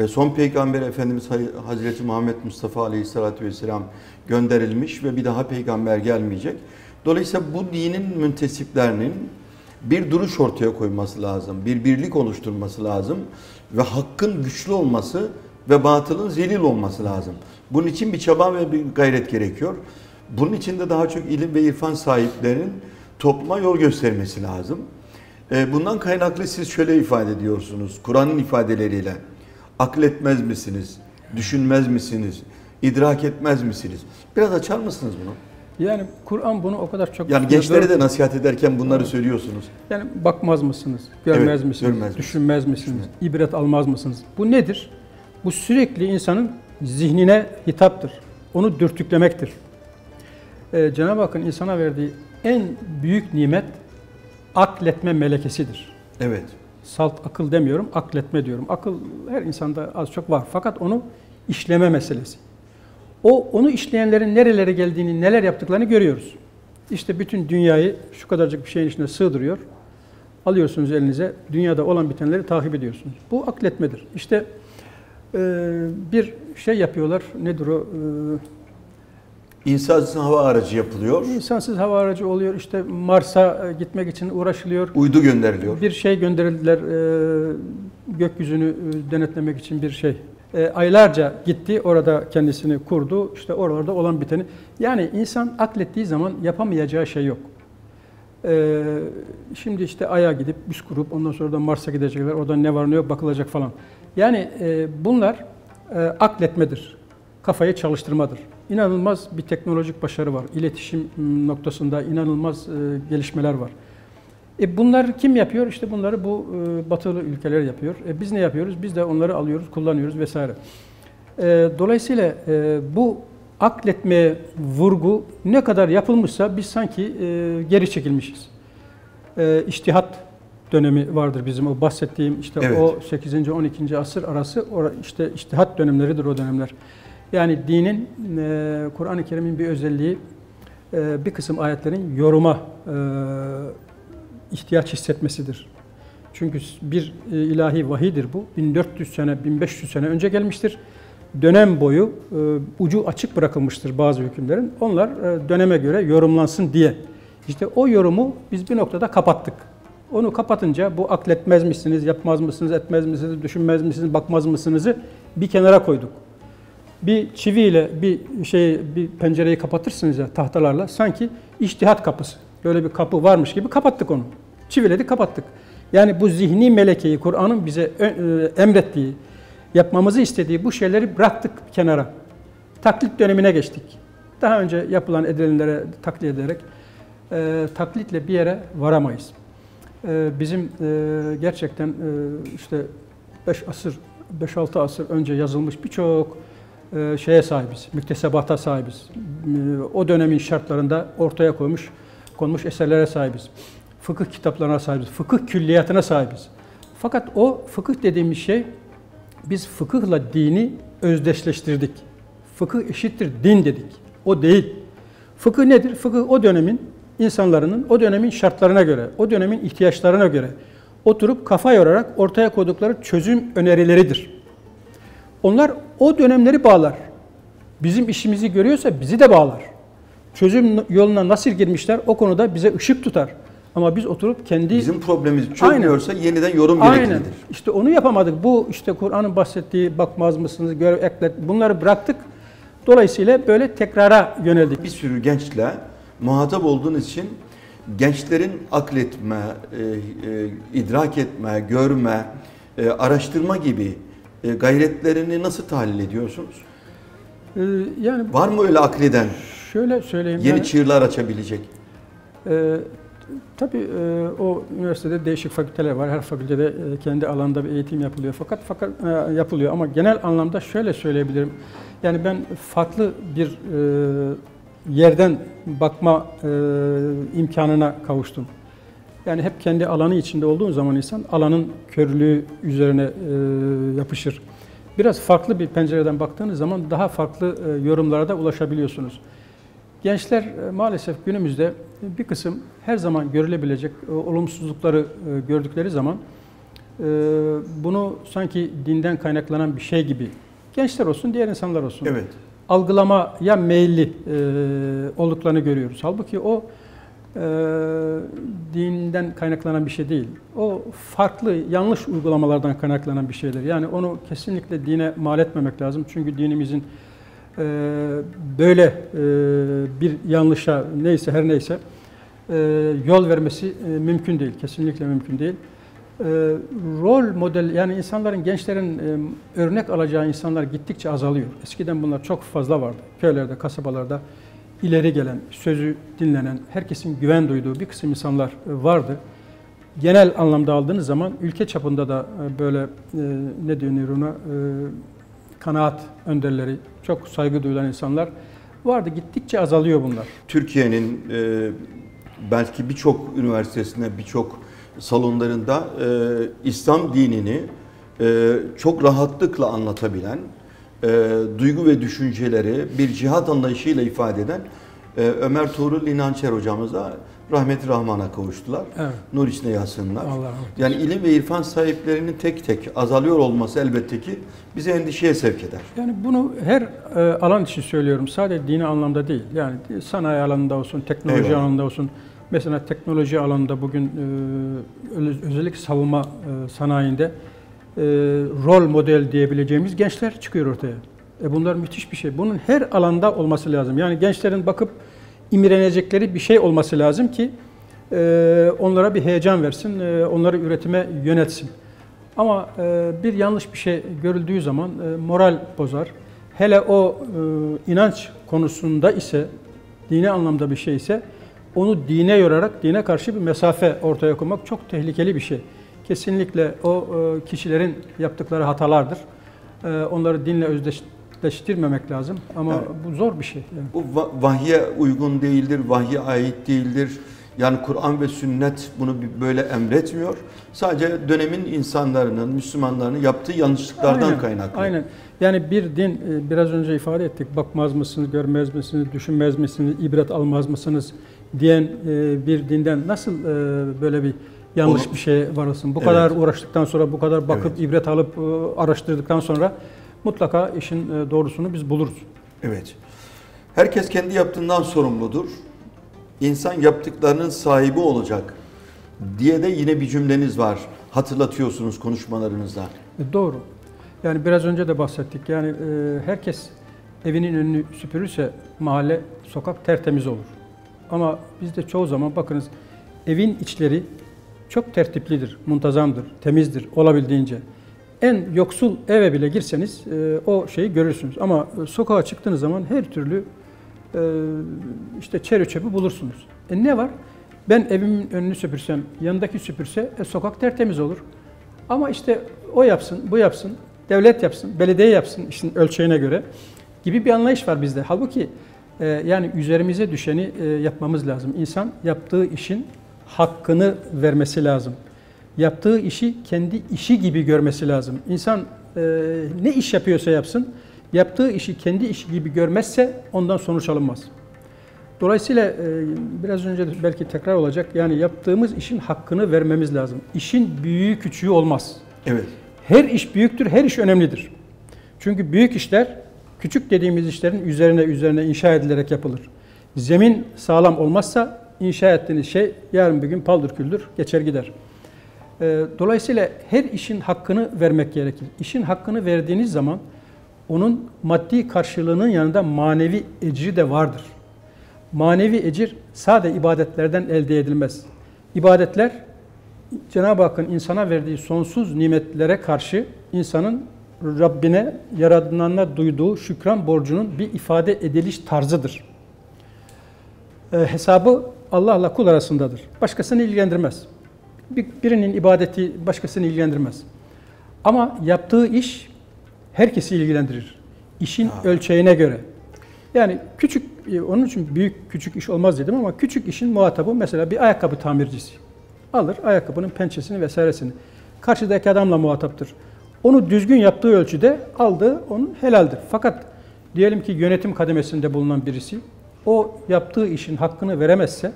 son peygamber Efendimiz Hazreti Muhammed Mustafa Aleyhisselatü Vesselam gönderilmiş ve bir daha peygamber gelmeyecek. Dolayısıyla bu dinin müntesiplerinin bir duruş ortaya koyması lazım, bir birlik oluşturması lazım ve hakkın güçlü olması ve batılın zelil olması lazım. Bunun için bir çaba ve bir gayret gerekiyor. Bunun için de daha çok ilim ve irfan sahiplerinin topluma yol göstermesi lazım. E, bundan kaynaklı siz şöyle ifade ediyorsunuz, Kur'an'ın ifadeleriyle akletmez misiniz? Düşünmez misiniz? İdrak etmez misiniz? Biraz açar mısınız bunu? Yani Kur'an bunu o kadar çok... Yani gençlere de nasihat ederken bunları söylüyorsunuz. Yani bakmaz mısınız? Görmez evet, misiniz? Görmez düşünmez misiniz? misiniz? İbret almaz mısınız? Bu nedir? Bu sürekli insanın zihnine hitaptır. Onu dürtüklemektir. Ee, Cenab-ı Hakk'ın insana verdiği en büyük nimet akletme melekesidir. Evet salt akıl demiyorum, akletme diyorum. Akıl her insanda az çok var. Fakat onu işleme meselesi. O onu işleyenlerin nerelere geldiğini, neler yaptıklarını görüyoruz. İşte bütün dünyayı şu kadarcık bir şeyin içine sığdırıyor. Alıyorsunuz elinize, dünyada olan bitenleri takip ediyorsunuz. Bu akletmedir. İşte bir şey yapıyorlar, nedir o? İnsansız hava aracı yapılıyor. İnsansız hava aracı oluyor. İşte Mars'a e, gitmek için uğraşılıyor. Uydu gönderiliyor. Bir şey gönderildiler e, gökyüzünü e, denetlemek için bir şey. Aylarca gitti, orada kendisini kurdu. İşte oralarda olan biteni. Yani insan aklettiği zaman yapamayacağı şey yok. Şimdi işte Ay'a gidip üst kurup ondan sonra da Mars'a gidecekler. Orada ne var ne yok bakılacak falan. Yani bunlar akletmedir. Kafayı çalıştırmadır inanılmaz bir teknolojik başarı var. İletişim noktasında inanılmaz e, gelişmeler var. E bunlar kim yapıyor? İşte bunları bu e, batılı ülkeler yapıyor. E biz ne yapıyoruz? Biz de onları alıyoruz, kullanıyoruz vesaire. E, dolayısıyla e, bu akletmeye vurgu ne kadar yapılmışsa biz sanki e, geri çekilmişiz. E, iştihat dönemi vardır bizim o bahsettiğim işte evet. o 8. 12. asır arası işte iştihat dönemleridir o dönemler. Yani dinin, e, Kur'an-ı Kerim'in bir özelliği e, bir kısım ayetlerin yoruma e, ihtiyaç hissetmesidir. Çünkü bir e, ilahi vahidir bu. 1400 sene, 1500 sene önce gelmiştir. Dönem boyu e, ucu açık bırakılmıştır bazı hükümlerin. Onlar e, döneme göre yorumlansın diye. İşte o yorumu biz bir noktada kapattık. Onu kapatınca bu akletmez misiniz, yapmaz mısınız, etmez misiniz, düşünmez misiniz, bakmaz mısınızı bir kenara koyduk. Bir çiviyle bir şey bir pencereyi kapatırsınız ya tahtalarla sanki iştihat kapısı. Böyle bir kapı varmış gibi kapattık onu. Çiviledik, kapattık. Yani bu zihni melekeyi Kur'an'ın bize e, emrettiği, yapmamızı istediği bu şeyleri bıraktık kenara. Taklit dönemine geçtik. Daha önce yapılan edilenlere taklit ederek e, taklitle bir yere varamayız. E, bizim e, gerçekten e, işte 5 asır, 5-6 asır önce yazılmış birçok e, şeye sahibiz, müktesebata sahibiz. E, o dönemin şartlarında ortaya koymuş, konmuş eserlere sahibiz. Fıkıh kitaplarına sahibiz, fıkıh külliyatına sahibiz. Fakat o fıkıh dediğimiz şey, biz fıkıhla dini özdeşleştirdik. Fıkıh eşittir din dedik. O değil. Fıkıh nedir? Fıkıh o dönemin insanların, o dönemin şartlarına göre, o dönemin ihtiyaçlarına göre oturup kafa yorarak ortaya koydukları çözüm önerileridir. Onlar o dönemleri bağlar. Bizim işimizi görüyorsa bizi de bağlar. Çözüm yoluna nasıl girmişler o konuda bize ışık tutar. Ama biz oturup kendi... Bizim problemimiz çözmüyorsa Aynen. yeniden yorum gereklidir. Aynen. İşte onu yapamadık. Bu işte Kur'an'ın bahsettiği bakmaz mısınız, görev eklet bunları bıraktık. Dolayısıyla böyle tekrara yöneldik. Bir sürü gençle muhatap olduğunuz için gençlerin akletme, e, e, idrak etme, görme, e, araştırma gibi gayretlerini nasıl tahlil ediyorsunuz? Ee, yani var mı öyle akleden? Şöyle söyleyeyim. Yeni yani, çığırlar açabilecek. E, tabii e, o üniversitede değişik fakülteler var. Her fakültede e, kendi alanda bir eğitim yapılıyor. Fakat fakat e, yapılıyor ama genel anlamda şöyle söyleyebilirim. Yani ben farklı bir e, yerden bakma e, imkanına kavuştum. Yani hep kendi alanı içinde olduğun zaman insan alanın körlüğü üzerine e, yapışır. Biraz farklı bir pencereden baktığınız zaman daha farklı e, yorumlara da ulaşabiliyorsunuz. Gençler e, maalesef günümüzde bir kısım her zaman görülebilecek e, olumsuzlukları e, gördükleri zaman e, bunu sanki dinden kaynaklanan bir şey gibi gençler olsun, diğer insanlar olsun. Evet. Algılamaya meyilli e, olduklarını görüyoruz. Halbuki o e, dinden kaynaklanan bir şey değil. O farklı, yanlış uygulamalardan kaynaklanan bir şeydir. Yani onu kesinlikle dine mal etmemek lazım. Çünkü dinimizin e, böyle e, bir yanlışa neyse her neyse e, yol vermesi e, mümkün değil. Kesinlikle mümkün değil. E, rol model yani insanların, gençlerin e, örnek alacağı insanlar gittikçe azalıyor. Eskiden bunlar çok fazla vardı. Köylerde, kasabalarda ileri gelen, sözü dinlenen, herkesin güven duyduğu bir kısım insanlar e, vardı. Genel anlamda aldığınız zaman ülke çapında da e, böyle e, ne denir ona kanaat önderleri, çok saygı duyulan insanlar vardı. Gittikçe azalıyor bunlar. Türkiye'nin belki birçok üniversitesinde, birçok salonlarında İslam dinini çok rahatlıkla anlatabilen, e, duygu ve düşünceleri bir cihat anlayışıyla ifade eden e, Ömer Tuğrul İnançer hocamız da rahmeti rahmana kavuştular. Evet. Nur içine yatsınlar. Yani ilim ve irfan sahiplerinin tek tek azalıyor olması elbette ki bize endişeye sevk eder. Yani bunu her e, alan için söylüyorum. Sadece dini anlamda değil. Yani sanayi alanında olsun, teknoloji Eyvallah. alanında olsun. Mesela teknoloji alanında bugün e, özellikle savunma e, sanayinde rol model diyebileceğimiz gençler çıkıyor ortaya. E bunlar müthiş bir şey. Bunun her alanda olması lazım. Yani gençlerin bakıp imrenecekleri bir şey olması lazım ki e, onlara bir heyecan versin, e, onları üretime yönetsin. Ama e, bir yanlış bir şey görüldüğü zaman e, moral bozar. Hele o e, inanç konusunda ise, dini anlamda bir şey ise onu dine yorarak dine karşı bir mesafe ortaya koymak çok tehlikeli bir şey kesinlikle o e, kişilerin yaptıkları hatalardır. E, onları dinle özdeşleştirmemek lazım ama yani, bu zor bir şey. Yani. Bu vahye uygun değildir, vahye ait değildir. Yani Kur'an ve sünnet bunu böyle emretmiyor. Sadece dönemin insanların, Müslümanların yaptığı yanlışlıklardan aynen, kaynaklı. Aynen. Yani bir din e, biraz önce ifade ettik. Bakmaz mısınız, görmez misiniz, düşünmez misiniz, ibret almaz mısınız diyen bir dinden nasıl böyle bir yanlış Onu- bir şey varılsın? Bu Evet. kadar uğraştıktan sonra, bu kadar bakıp Evet. ibret alıp araştırdıktan sonra mutlaka işin doğrusunu biz buluruz. Evet. Herkes kendi yaptığından sorumludur. İnsan yaptıklarının sahibi olacak diye de yine bir cümleniz var. Hatırlatıyorsunuz konuşmalarınızda. E, Doğru. Yani biraz önce de bahsettik. Yani e, herkes evinin önünü süpürürse mahalle, sokak tertemiz olur. Ama bizde çoğu zaman bakınız evin içleri çok tertiplidir, muntazamdır, temizdir olabildiğince. En yoksul eve bile girseniz e, o şeyi görürsünüz. Ama e, sokağa çıktığınız zaman her türlü e, işte çeri çöpü bulursunuz. E ne var? Ben evimin önünü süpürsem, yanındaki süpürse e, sokak tertemiz olur. Ama işte o yapsın, bu yapsın, devlet yapsın, belediye yapsın işin ölçeğine göre gibi bir anlayış var bizde. Halbuki e, yani üzerimize düşeni e, yapmamız lazım. İnsan yaptığı işin hakkını vermesi lazım. Yaptığı işi kendi işi gibi görmesi lazım. İnsan e, ne iş yapıyorsa yapsın, yaptığı işi kendi işi gibi görmezse ondan sonuç alınmaz. Dolayısıyla e, biraz önce belki tekrar olacak. Yani yaptığımız işin hakkını vermemiz lazım. İşin büyüğü küçüğü olmaz. Evet. Her iş büyüktür, her iş önemlidir. Çünkü büyük işler küçük dediğimiz işlerin üzerine üzerine inşa edilerek yapılır. Zemin sağlam olmazsa inşa ettiğiniz şey yarın bir gün paldır küldür geçer gider. E, Dolayısıyla her işin hakkını vermek gerekir. İşin hakkını verdiğiniz zaman onun maddi karşılığının yanında manevi ecri de vardır. Manevi ecir sade ibadetlerden elde edilmez. İbadetler Cenab-ı Hakk'ın insana verdiği sonsuz nimetlere karşı insanın Rabbine, yaradınanına duyduğu şükran borcunun bir ifade ediliş tarzıdır. E, hesabı Allah'la kul arasındadır. Başkasını ilgilendirmez. Bir, birinin ibadeti başkasını ilgilendirmez. Ama yaptığı iş herkesi ilgilendirir. İşin Ha. ölçeğine göre. Yani küçük, e, onun için büyük küçük iş olmaz dedim ama küçük işin muhatabı mesela bir ayakkabı tamircisi. Alır ayakkabının pençesini vesairesini. Karşıdaki adamla muhataptır. Onu düzgün yaptığı ölçüde aldığı onun helaldir. Fakat diyelim ki yönetim kademesinde bulunan birisi o yaptığı işin hakkını veremezse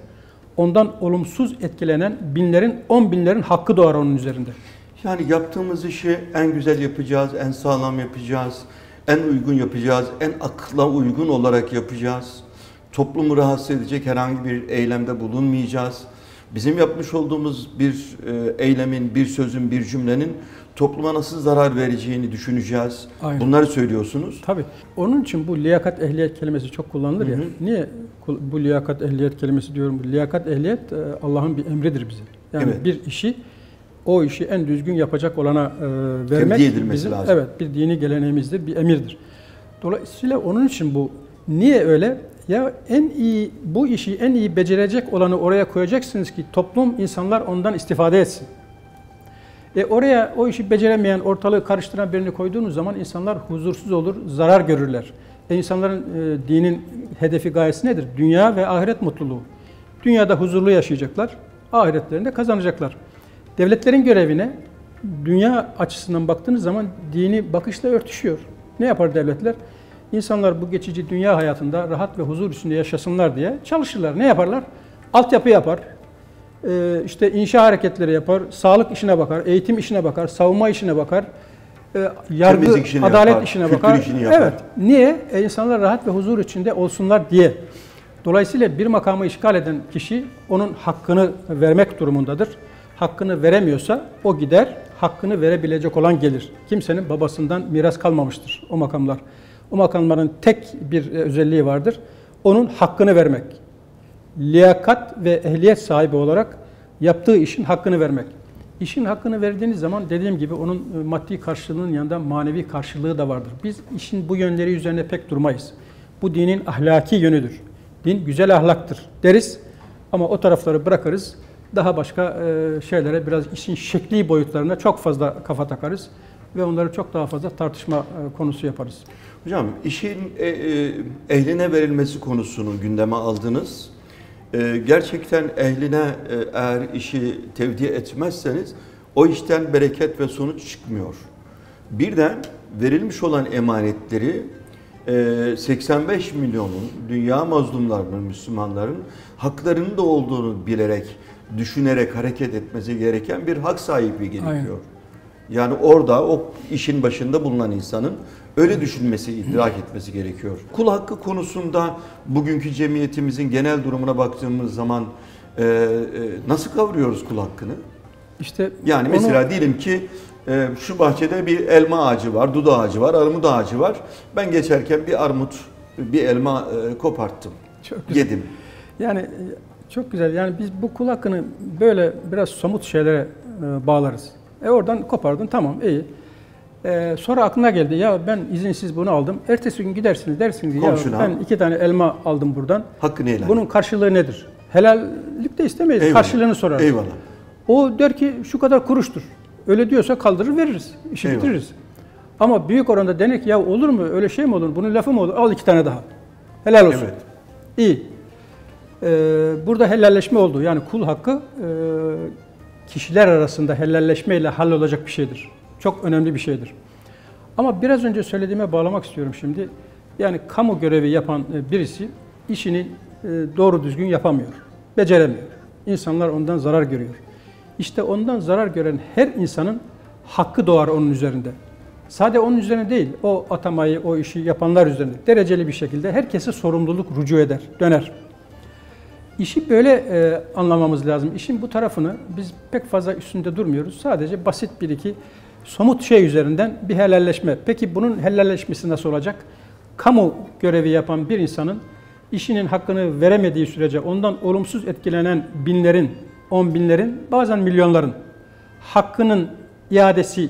ondan olumsuz etkilenen binlerin, on binlerin hakkı doğar onun üzerinde. Yani yaptığımız işi en güzel yapacağız, en sağlam yapacağız, en uygun yapacağız, en akla uygun olarak yapacağız. Toplumu rahatsız edecek herhangi bir eylemde bulunmayacağız. Bizim yapmış olduğumuz bir e, eylemin, bir sözün, bir cümlenin topluma nasıl zarar vereceğini düşüneceğiz. Aynen. Bunları söylüyorsunuz. Tabii. Onun için bu liyakat ehliyet kelimesi çok kullanılır ya. Hı hı. Niye kul- bu liyakat ehliyet kelimesi diyorum? Liyakat ehliyet e, Allah'ın bir emridir bize. Yani Evet. bir işi o işi en düzgün yapacak olana e, vermek edilmesi bizim lazım. evet bir dini geleneğimizdir, bir emirdir. Dolayısıyla onun için bu niye öyle? Ya en iyi bu işi en iyi becerecek olanı oraya koyacaksınız ki toplum insanlar ondan istifade etsin. E oraya o işi beceremeyen, ortalığı karıştıran birini koyduğunuz zaman insanlar huzursuz olur, zarar görürler. E insanların e, dinin hedefi gayesi nedir? Dünya ve ahiret mutluluğu. Dünyada huzurlu yaşayacaklar, ahiretlerinde kazanacaklar. Devletlerin görevine dünya açısından baktığınız zaman dini bakışla örtüşüyor. Ne yapar devletler? İnsanlar bu geçici dünya hayatında rahat ve huzur içinde yaşasınlar diye çalışırlar. Ne yaparlar? Altyapı yapar, ee, işte inşa hareketleri yapar, sağlık işine bakar, eğitim işine bakar, savunma işine bakar, e, yargı, Temizlik adalet yapar, işine bakar. işini yapar. Evet. Niye? E, insanlar rahat ve huzur içinde olsunlar diye. Dolayısıyla bir makamı işgal eden kişi onun hakkını vermek durumundadır. Hakkını veremiyorsa o gider, hakkını verebilecek olan gelir. Kimsenin babasından miras kalmamıştır o makamlar. O makamların tek bir e, özelliği vardır. Onun hakkını vermek liyakat ve ehliyet sahibi olarak yaptığı işin hakkını vermek. İşin hakkını verdiğiniz zaman dediğim gibi onun e, maddi karşılığının yanında manevi karşılığı da vardır. Biz işin bu yönleri üzerine pek durmayız. Bu dinin ahlaki yönüdür. Din güzel ahlaktır deriz ama o tarafları bırakırız. Daha başka e, şeylere biraz işin şekli boyutlarına çok fazla kafa takarız ve onları çok daha fazla tartışma e, konusu yaparız. Hocam işin ehline verilmesi konusunu gündeme aldınız. E, gerçekten ehline e, eğer işi tevdi etmezseniz o işten bereket ve sonuç çıkmıyor. Birden verilmiş olan emanetleri 85 e, milyonun dünya mazlumlarının, Müslümanların haklarının da olduğunu bilerek, düşünerek hareket etmesi gereken bir hak sahibi gerekiyor. Aynen. Yani orada o işin başında bulunan insanın öyle düşünmesi, idrak etmesi gerekiyor. Kul hakkı konusunda bugünkü cemiyetimizin genel durumuna baktığımız zaman e, e, nasıl kavruyoruz kul hakkını? İşte yani mesela onu... diyelim ki e, şu bahçede bir elma ağacı var, dut ağacı var, armut ağacı var. Ben geçerken bir armut, bir elma e, koparttım. Çok güzel. Yedim. Yani e, çok güzel. Yani biz bu kul hakkını böyle biraz somut şeylere e, bağlarız. E oradan kopardın tamam iyi. E, sonra aklına geldi ya ben izinsiz bunu aldım. Ertesi gün gidersiniz dersiniz ya ben iki tane elma aldım buradan. Hakkını helal. Bunun karşılığı nedir? Helallik de istemeyiz. Eyvallah. Karşılığını sorar. Eyvallah. O der ki şu kadar kuruştur. Öyle diyorsa kaldırır veririz. İşi Eyvallah. bitiririz. Ama büyük oranda denir ki ya olur mu öyle şey mi olur? Bunun lafı mı olur? Al iki tane daha. Helal olsun. Evet. İyi. Ee, burada helalleşme oldu. Yani kul hakkı e, kişiler arasında helalleşmeyle hallolacak bir şeydir. Çok önemli bir şeydir. Ama biraz önce söylediğime bağlamak istiyorum şimdi. Yani kamu görevi yapan e, birisi işini e, doğru düzgün yapamıyor, beceremiyor. İnsanlar ondan zarar görüyor. İşte ondan zarar gören her insanın hakkı doğar onun üzerinde. Sade onun üzerine değil, o atamayı, o işi yapanlar üzerinde dereceli bir şekilde herkese sorumluluk rücu eder, döner. İşi böyle e, anlamamız lazım. İşin bu tarafını biz pek fazla üstünde durmuyoruz. Sadece basit bir iki somut şey üzerinden bir helalleşme. Peki bunun helalleşmesi nasıl olacak? Kamu görevi yapan bir insanın işinin hakkını veremediği sürece ondan olumsuz etkilenen binlerin, on binlerin, bazen milyonların hakkının iadesi,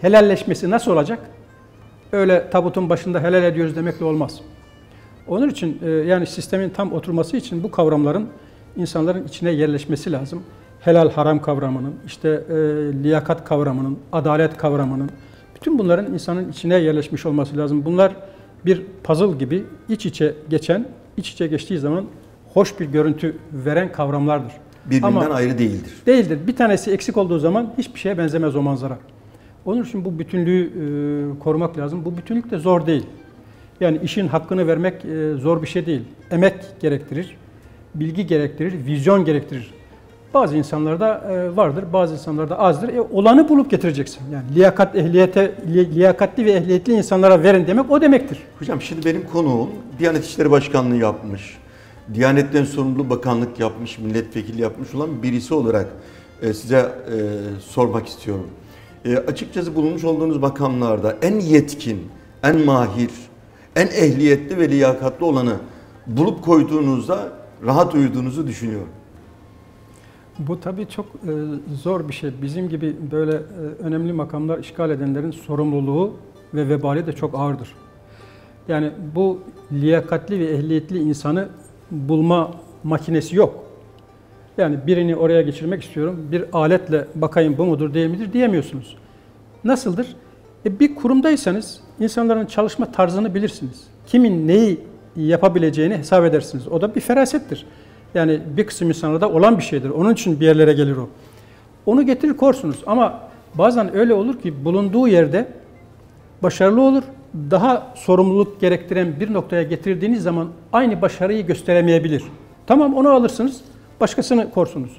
helalleşmesi nasıl olacak? Öyle tabutun başında helal ediyoruz demekle olmaz. Onun için e, yani sistemin tam oturması için bu kavramların insanların içine yerleşmesi lazım. Helal haram kavramının, işte e, liyakat kavramının, adalet kavramının, bütün bunların insanın içine yerleşmiş olması lazım. Bunlar bir puzzle gibi iç içe geçen, iç içe geçtiği zaman hoş bir görüntü veren kavramlardır. Birbirinden Ama ayrı değildir. Değildir. Bir tanesi eksik olduğu zaman hiçbir şeye benzemez o manzara. Onun için bu bütünlüğü e, korumak lazım. Bu bütünlük de zor değil. Yani işin hakkını vermek e, zor bir şey değil. Emek gerektirir, bilgi gerektirir, vizyon gerektirir. Bazı insanlarda e, vardır, bazı insanlarda azdır. E, olanı bulup getireceksin. Yani liyakat, ehliyete, liyakatli ve ehliyetli insanlara verin demek o demektir. Hocam şimdi benim konuğum Diyanet İşleri Başkanlığı yapmış. Diyanetten sorumlu bakanlık yapmış, milletvekili yapmış olan birisi olarak e, size sormak istiyorum. açıkçası bulunmuş olduğunuz makamlarda en yetkin, en mahir, en ehliyetli ve liyakatli olanı bulup koyduğunuzda rahat uyuduğunuzu düşünüyorum. Bu tabii çok e, zor bir şey. Bizim gibi böyle e, önemli makamlar işgal edenlerin sorumluluğu ve vebali de çok ağırdır. Yani bu liyakatli ve ehliyetli insanı bulma makinesi yok. Yani birini oraya geçirmek istiyorum, bir aletle bakayım bu mudur değil midir diyemiyorsunuz. Nasıldır? E bir kurumdaysanız insanların çalışma tarzını bilirsiniz. Kimin neyi yapabileceğini hesap edersiniz. O da bir ferasettir. Yani bir kısım insanlarda olan bir şeydir. Onun için bir yerlere gelir o. Onu getirir korsunuz. Ama bazen öyle olur ki bulunduğu yerde başarılı olur. Daha sorumluluk gerektiren bir noktaya getirdiğiniz zaman aynı başarıyı gösteremeyebilir. Tamam onu alırsınız, başkasını korsunuz.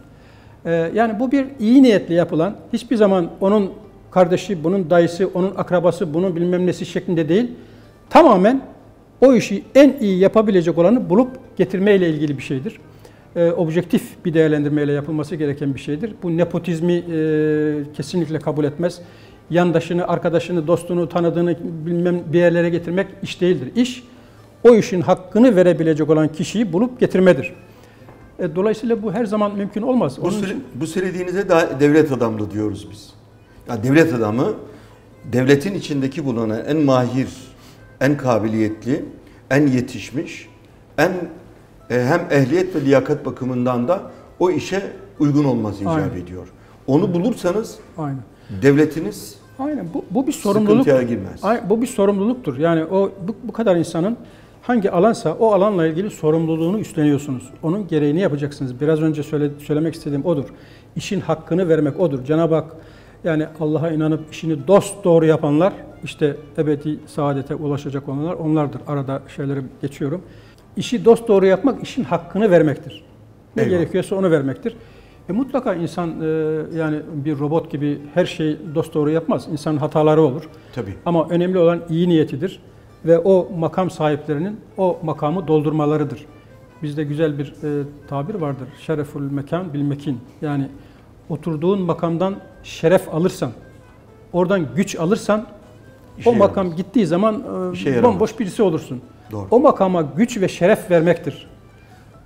Ee, yani bu bir iyi niyetle yapılan, hiçbir zaman onun kardeşi, bunun dayısı, onun akrabası, bunun bilmem nesi şeklinde değil. Tamamen o işi en iyi yapabilecek olanı bulup getirmeyle ilgili bir şeydir. Ee, objektif bir değerlendirmeyle yapılması gereken bir şeydir. Bu nepotizmi e, kesinlikle kabul etmez. Yandaşını, arkadaşını, dostunu, tanıdığını bilmem bir yerlere getirmek iş değildir. İş o işin hakkını verebilecek olan kişiyi bulup getirmedir. E, dolayısıyla bu her zaman mümkün olmaz. Bu, Onun için... bu söylediğinize devlet adamlı diyoruz biz. Yani devlet adamı devletin içindeki bulunan en mahir, en kabiliyetli, en yetişmiş, en e, hem ehliyet ve liyakat bakımından da o işe uygun olması icap Aynen. ediyor. Onu bulursanız Aynen. devletiniz Aynen bu, bu bir sorumluluk. girmez. Aynen, bu bir sorumluluktur. Yani o bu, bu kadar insanın hangi alansa o alanla ilgili sorumluluğunu üstleniyorsunuz. Onun gereğini yapacaksınız. Biraz önce söyle, söylemek istediğim odur. İşin hakkını vermek odur. Cenab-ı Hak yani Allah'a inanıp işini dost doğru yapanlar işte ebedi saadete ulaşacak olanlar onlardır. Arada şeyleri geçiyorum. İşi dost doğru yapmak işin hakkını vermektir. Ne Eyvallah. gerekiyorsa onu vermektir. E mutlaka insan e, yani bir robot gibi her şeyi dost doğru yapmaz. İnsanın hataları olur. Tabii. Ama önemli olan iyi niyetidir ve o makam sahiplerinin o makamı doldurmalarıdır. Bizde güzel bir e, tabir vardır. Şereful mekan bil mekin. Yani oturduğun makamdan şeref alırsan, oradan güç alırsan İşe o yaramaz. makam gittiği zaman e, bomboş birisi olursun. Doğru. O makama güç ve şeref vermektir.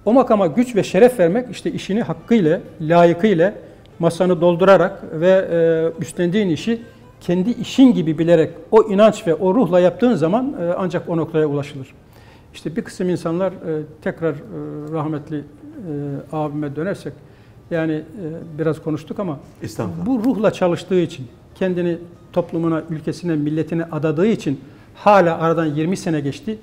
O makama güç ve şeref vermek işte işini hakkıyla, layıkıyla masanı doldurarak ve e, üstlendiğin işi kendi işin gibi bilerek o inanç ve o ruhla yaptığın zaman e, ancak o noktaya ulaşılır. İşte bir kısım insanlar e, tekrar e, rahmetli e, abime dönersek yani e, biraz konuştuk ama bu ruhla çalıştığı için, kendini toplumuna, ülkesine, milletine adadığı için hala aradan 20 sene geçti.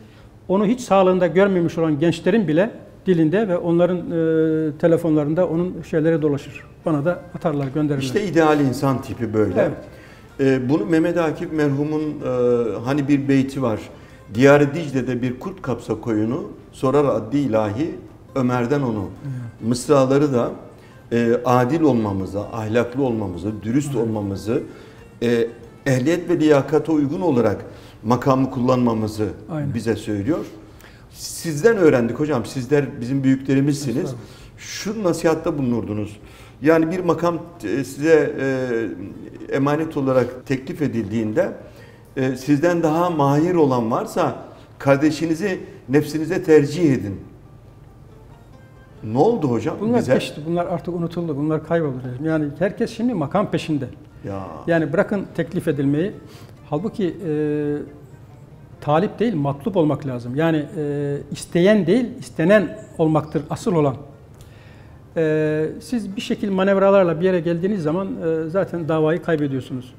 Onu hiç sağlığında görmemiş olan gençlerin bile dilinde ve onların e, telefonlarında onun şeyleri dolaşır. Bana da atarlar, gönderirler. İşte ideal insan tipi böyle. Evet. Ee, bunu Mehmet Akif merhumun e, hani bir beyti var. Diyar-ı Dicle'de bir kurt kapsa koyunu sorar adli ilahi Ömer'den onu. Mısraları da e, adil olmamızı, ahlaklı olmamızı, dürüst olmamızı, e, ehliyet ve liyakata uygun olarak makamı kullanmamızı Aynen. bize söylüyor. Sizden öğrendik hocam. Sizler bizim büyüklerimizsiniz. Şu nasihatta bulunurdunuz. Yani bir makam e, size e, emanet olarak teklif edildiğinde e, sizden daha mahir olan varsa kardeşinizi nefsinize tercih edin. Ne oldu hocam Bunlar bize? geçti, bunlar artık unutuldu, bunlar kayboldu. Yani herkes şimdi makam peşinde. Ya Yani bırakın teklif edilmeyi. Halbuki e, talip değil, matlup olmak lazım. Yani e, isteyen değil, istenen olmaktır asıl olan. E, siz bir şekil manevralarla bir yere geldiğiniz zaman e, zaten davayı kaybediyorsunuz.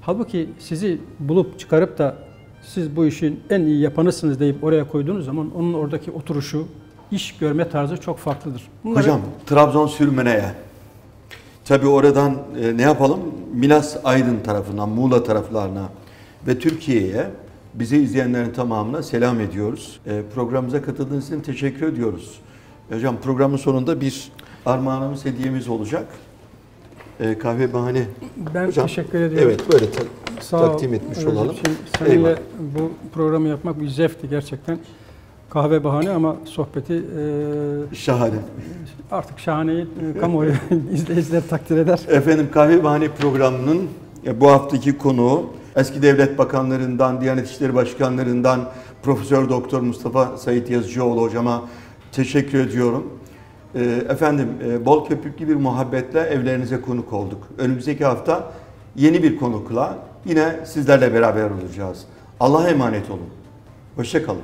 Halbuki sizi bulup çıkarıp da siz bu işin en iyi yapanısınız deyip oraya koyduğunuz zaman onun oradaki oturuşu, iş görme tarzı çok farklıdır. Bunları- hocam Trabzon sürmeneye. Tabi oradan e, ne yapalım? Milas Aydın tarafından, Muğla taraflarına ve Türkiye'ye bizi izleyenlerin tamamına selam ediyoruz. E, programımıza katıldığınız için teşekkür ediyoruz. Hocam programın sonunda bir armağanımız, hediyemiz olacak. E, kahve bahane. ben Hocam, teşekkür ediyorum. Evet böyle ta- Sağ takdim etmiş Özlem. olalım. Seninle Eyvallah. bu programı yapmak bir zevkti gerçekten. Kahve bahane ama sohbeti e, Şahane. artık şahaneyi e, kamuoyu izleyiciler takdir eder. Efendim Kahve Bahane programının e, bu haftaki konuğu eski devlet bakanlarından, Diyanet İşleri Başkanlarından Profesör Doktor Mustafa Sayit Yazıcıoğlu hocama teşekkür ediyorum. E, Efendim e, bol köpüklü bir muhabbetle evlerinize konuk olduk. Önümüzdeki hafta yeni bir konukla yine sizlerle beraber olacağız. Allah'a emanet olun. Hoşçakalın.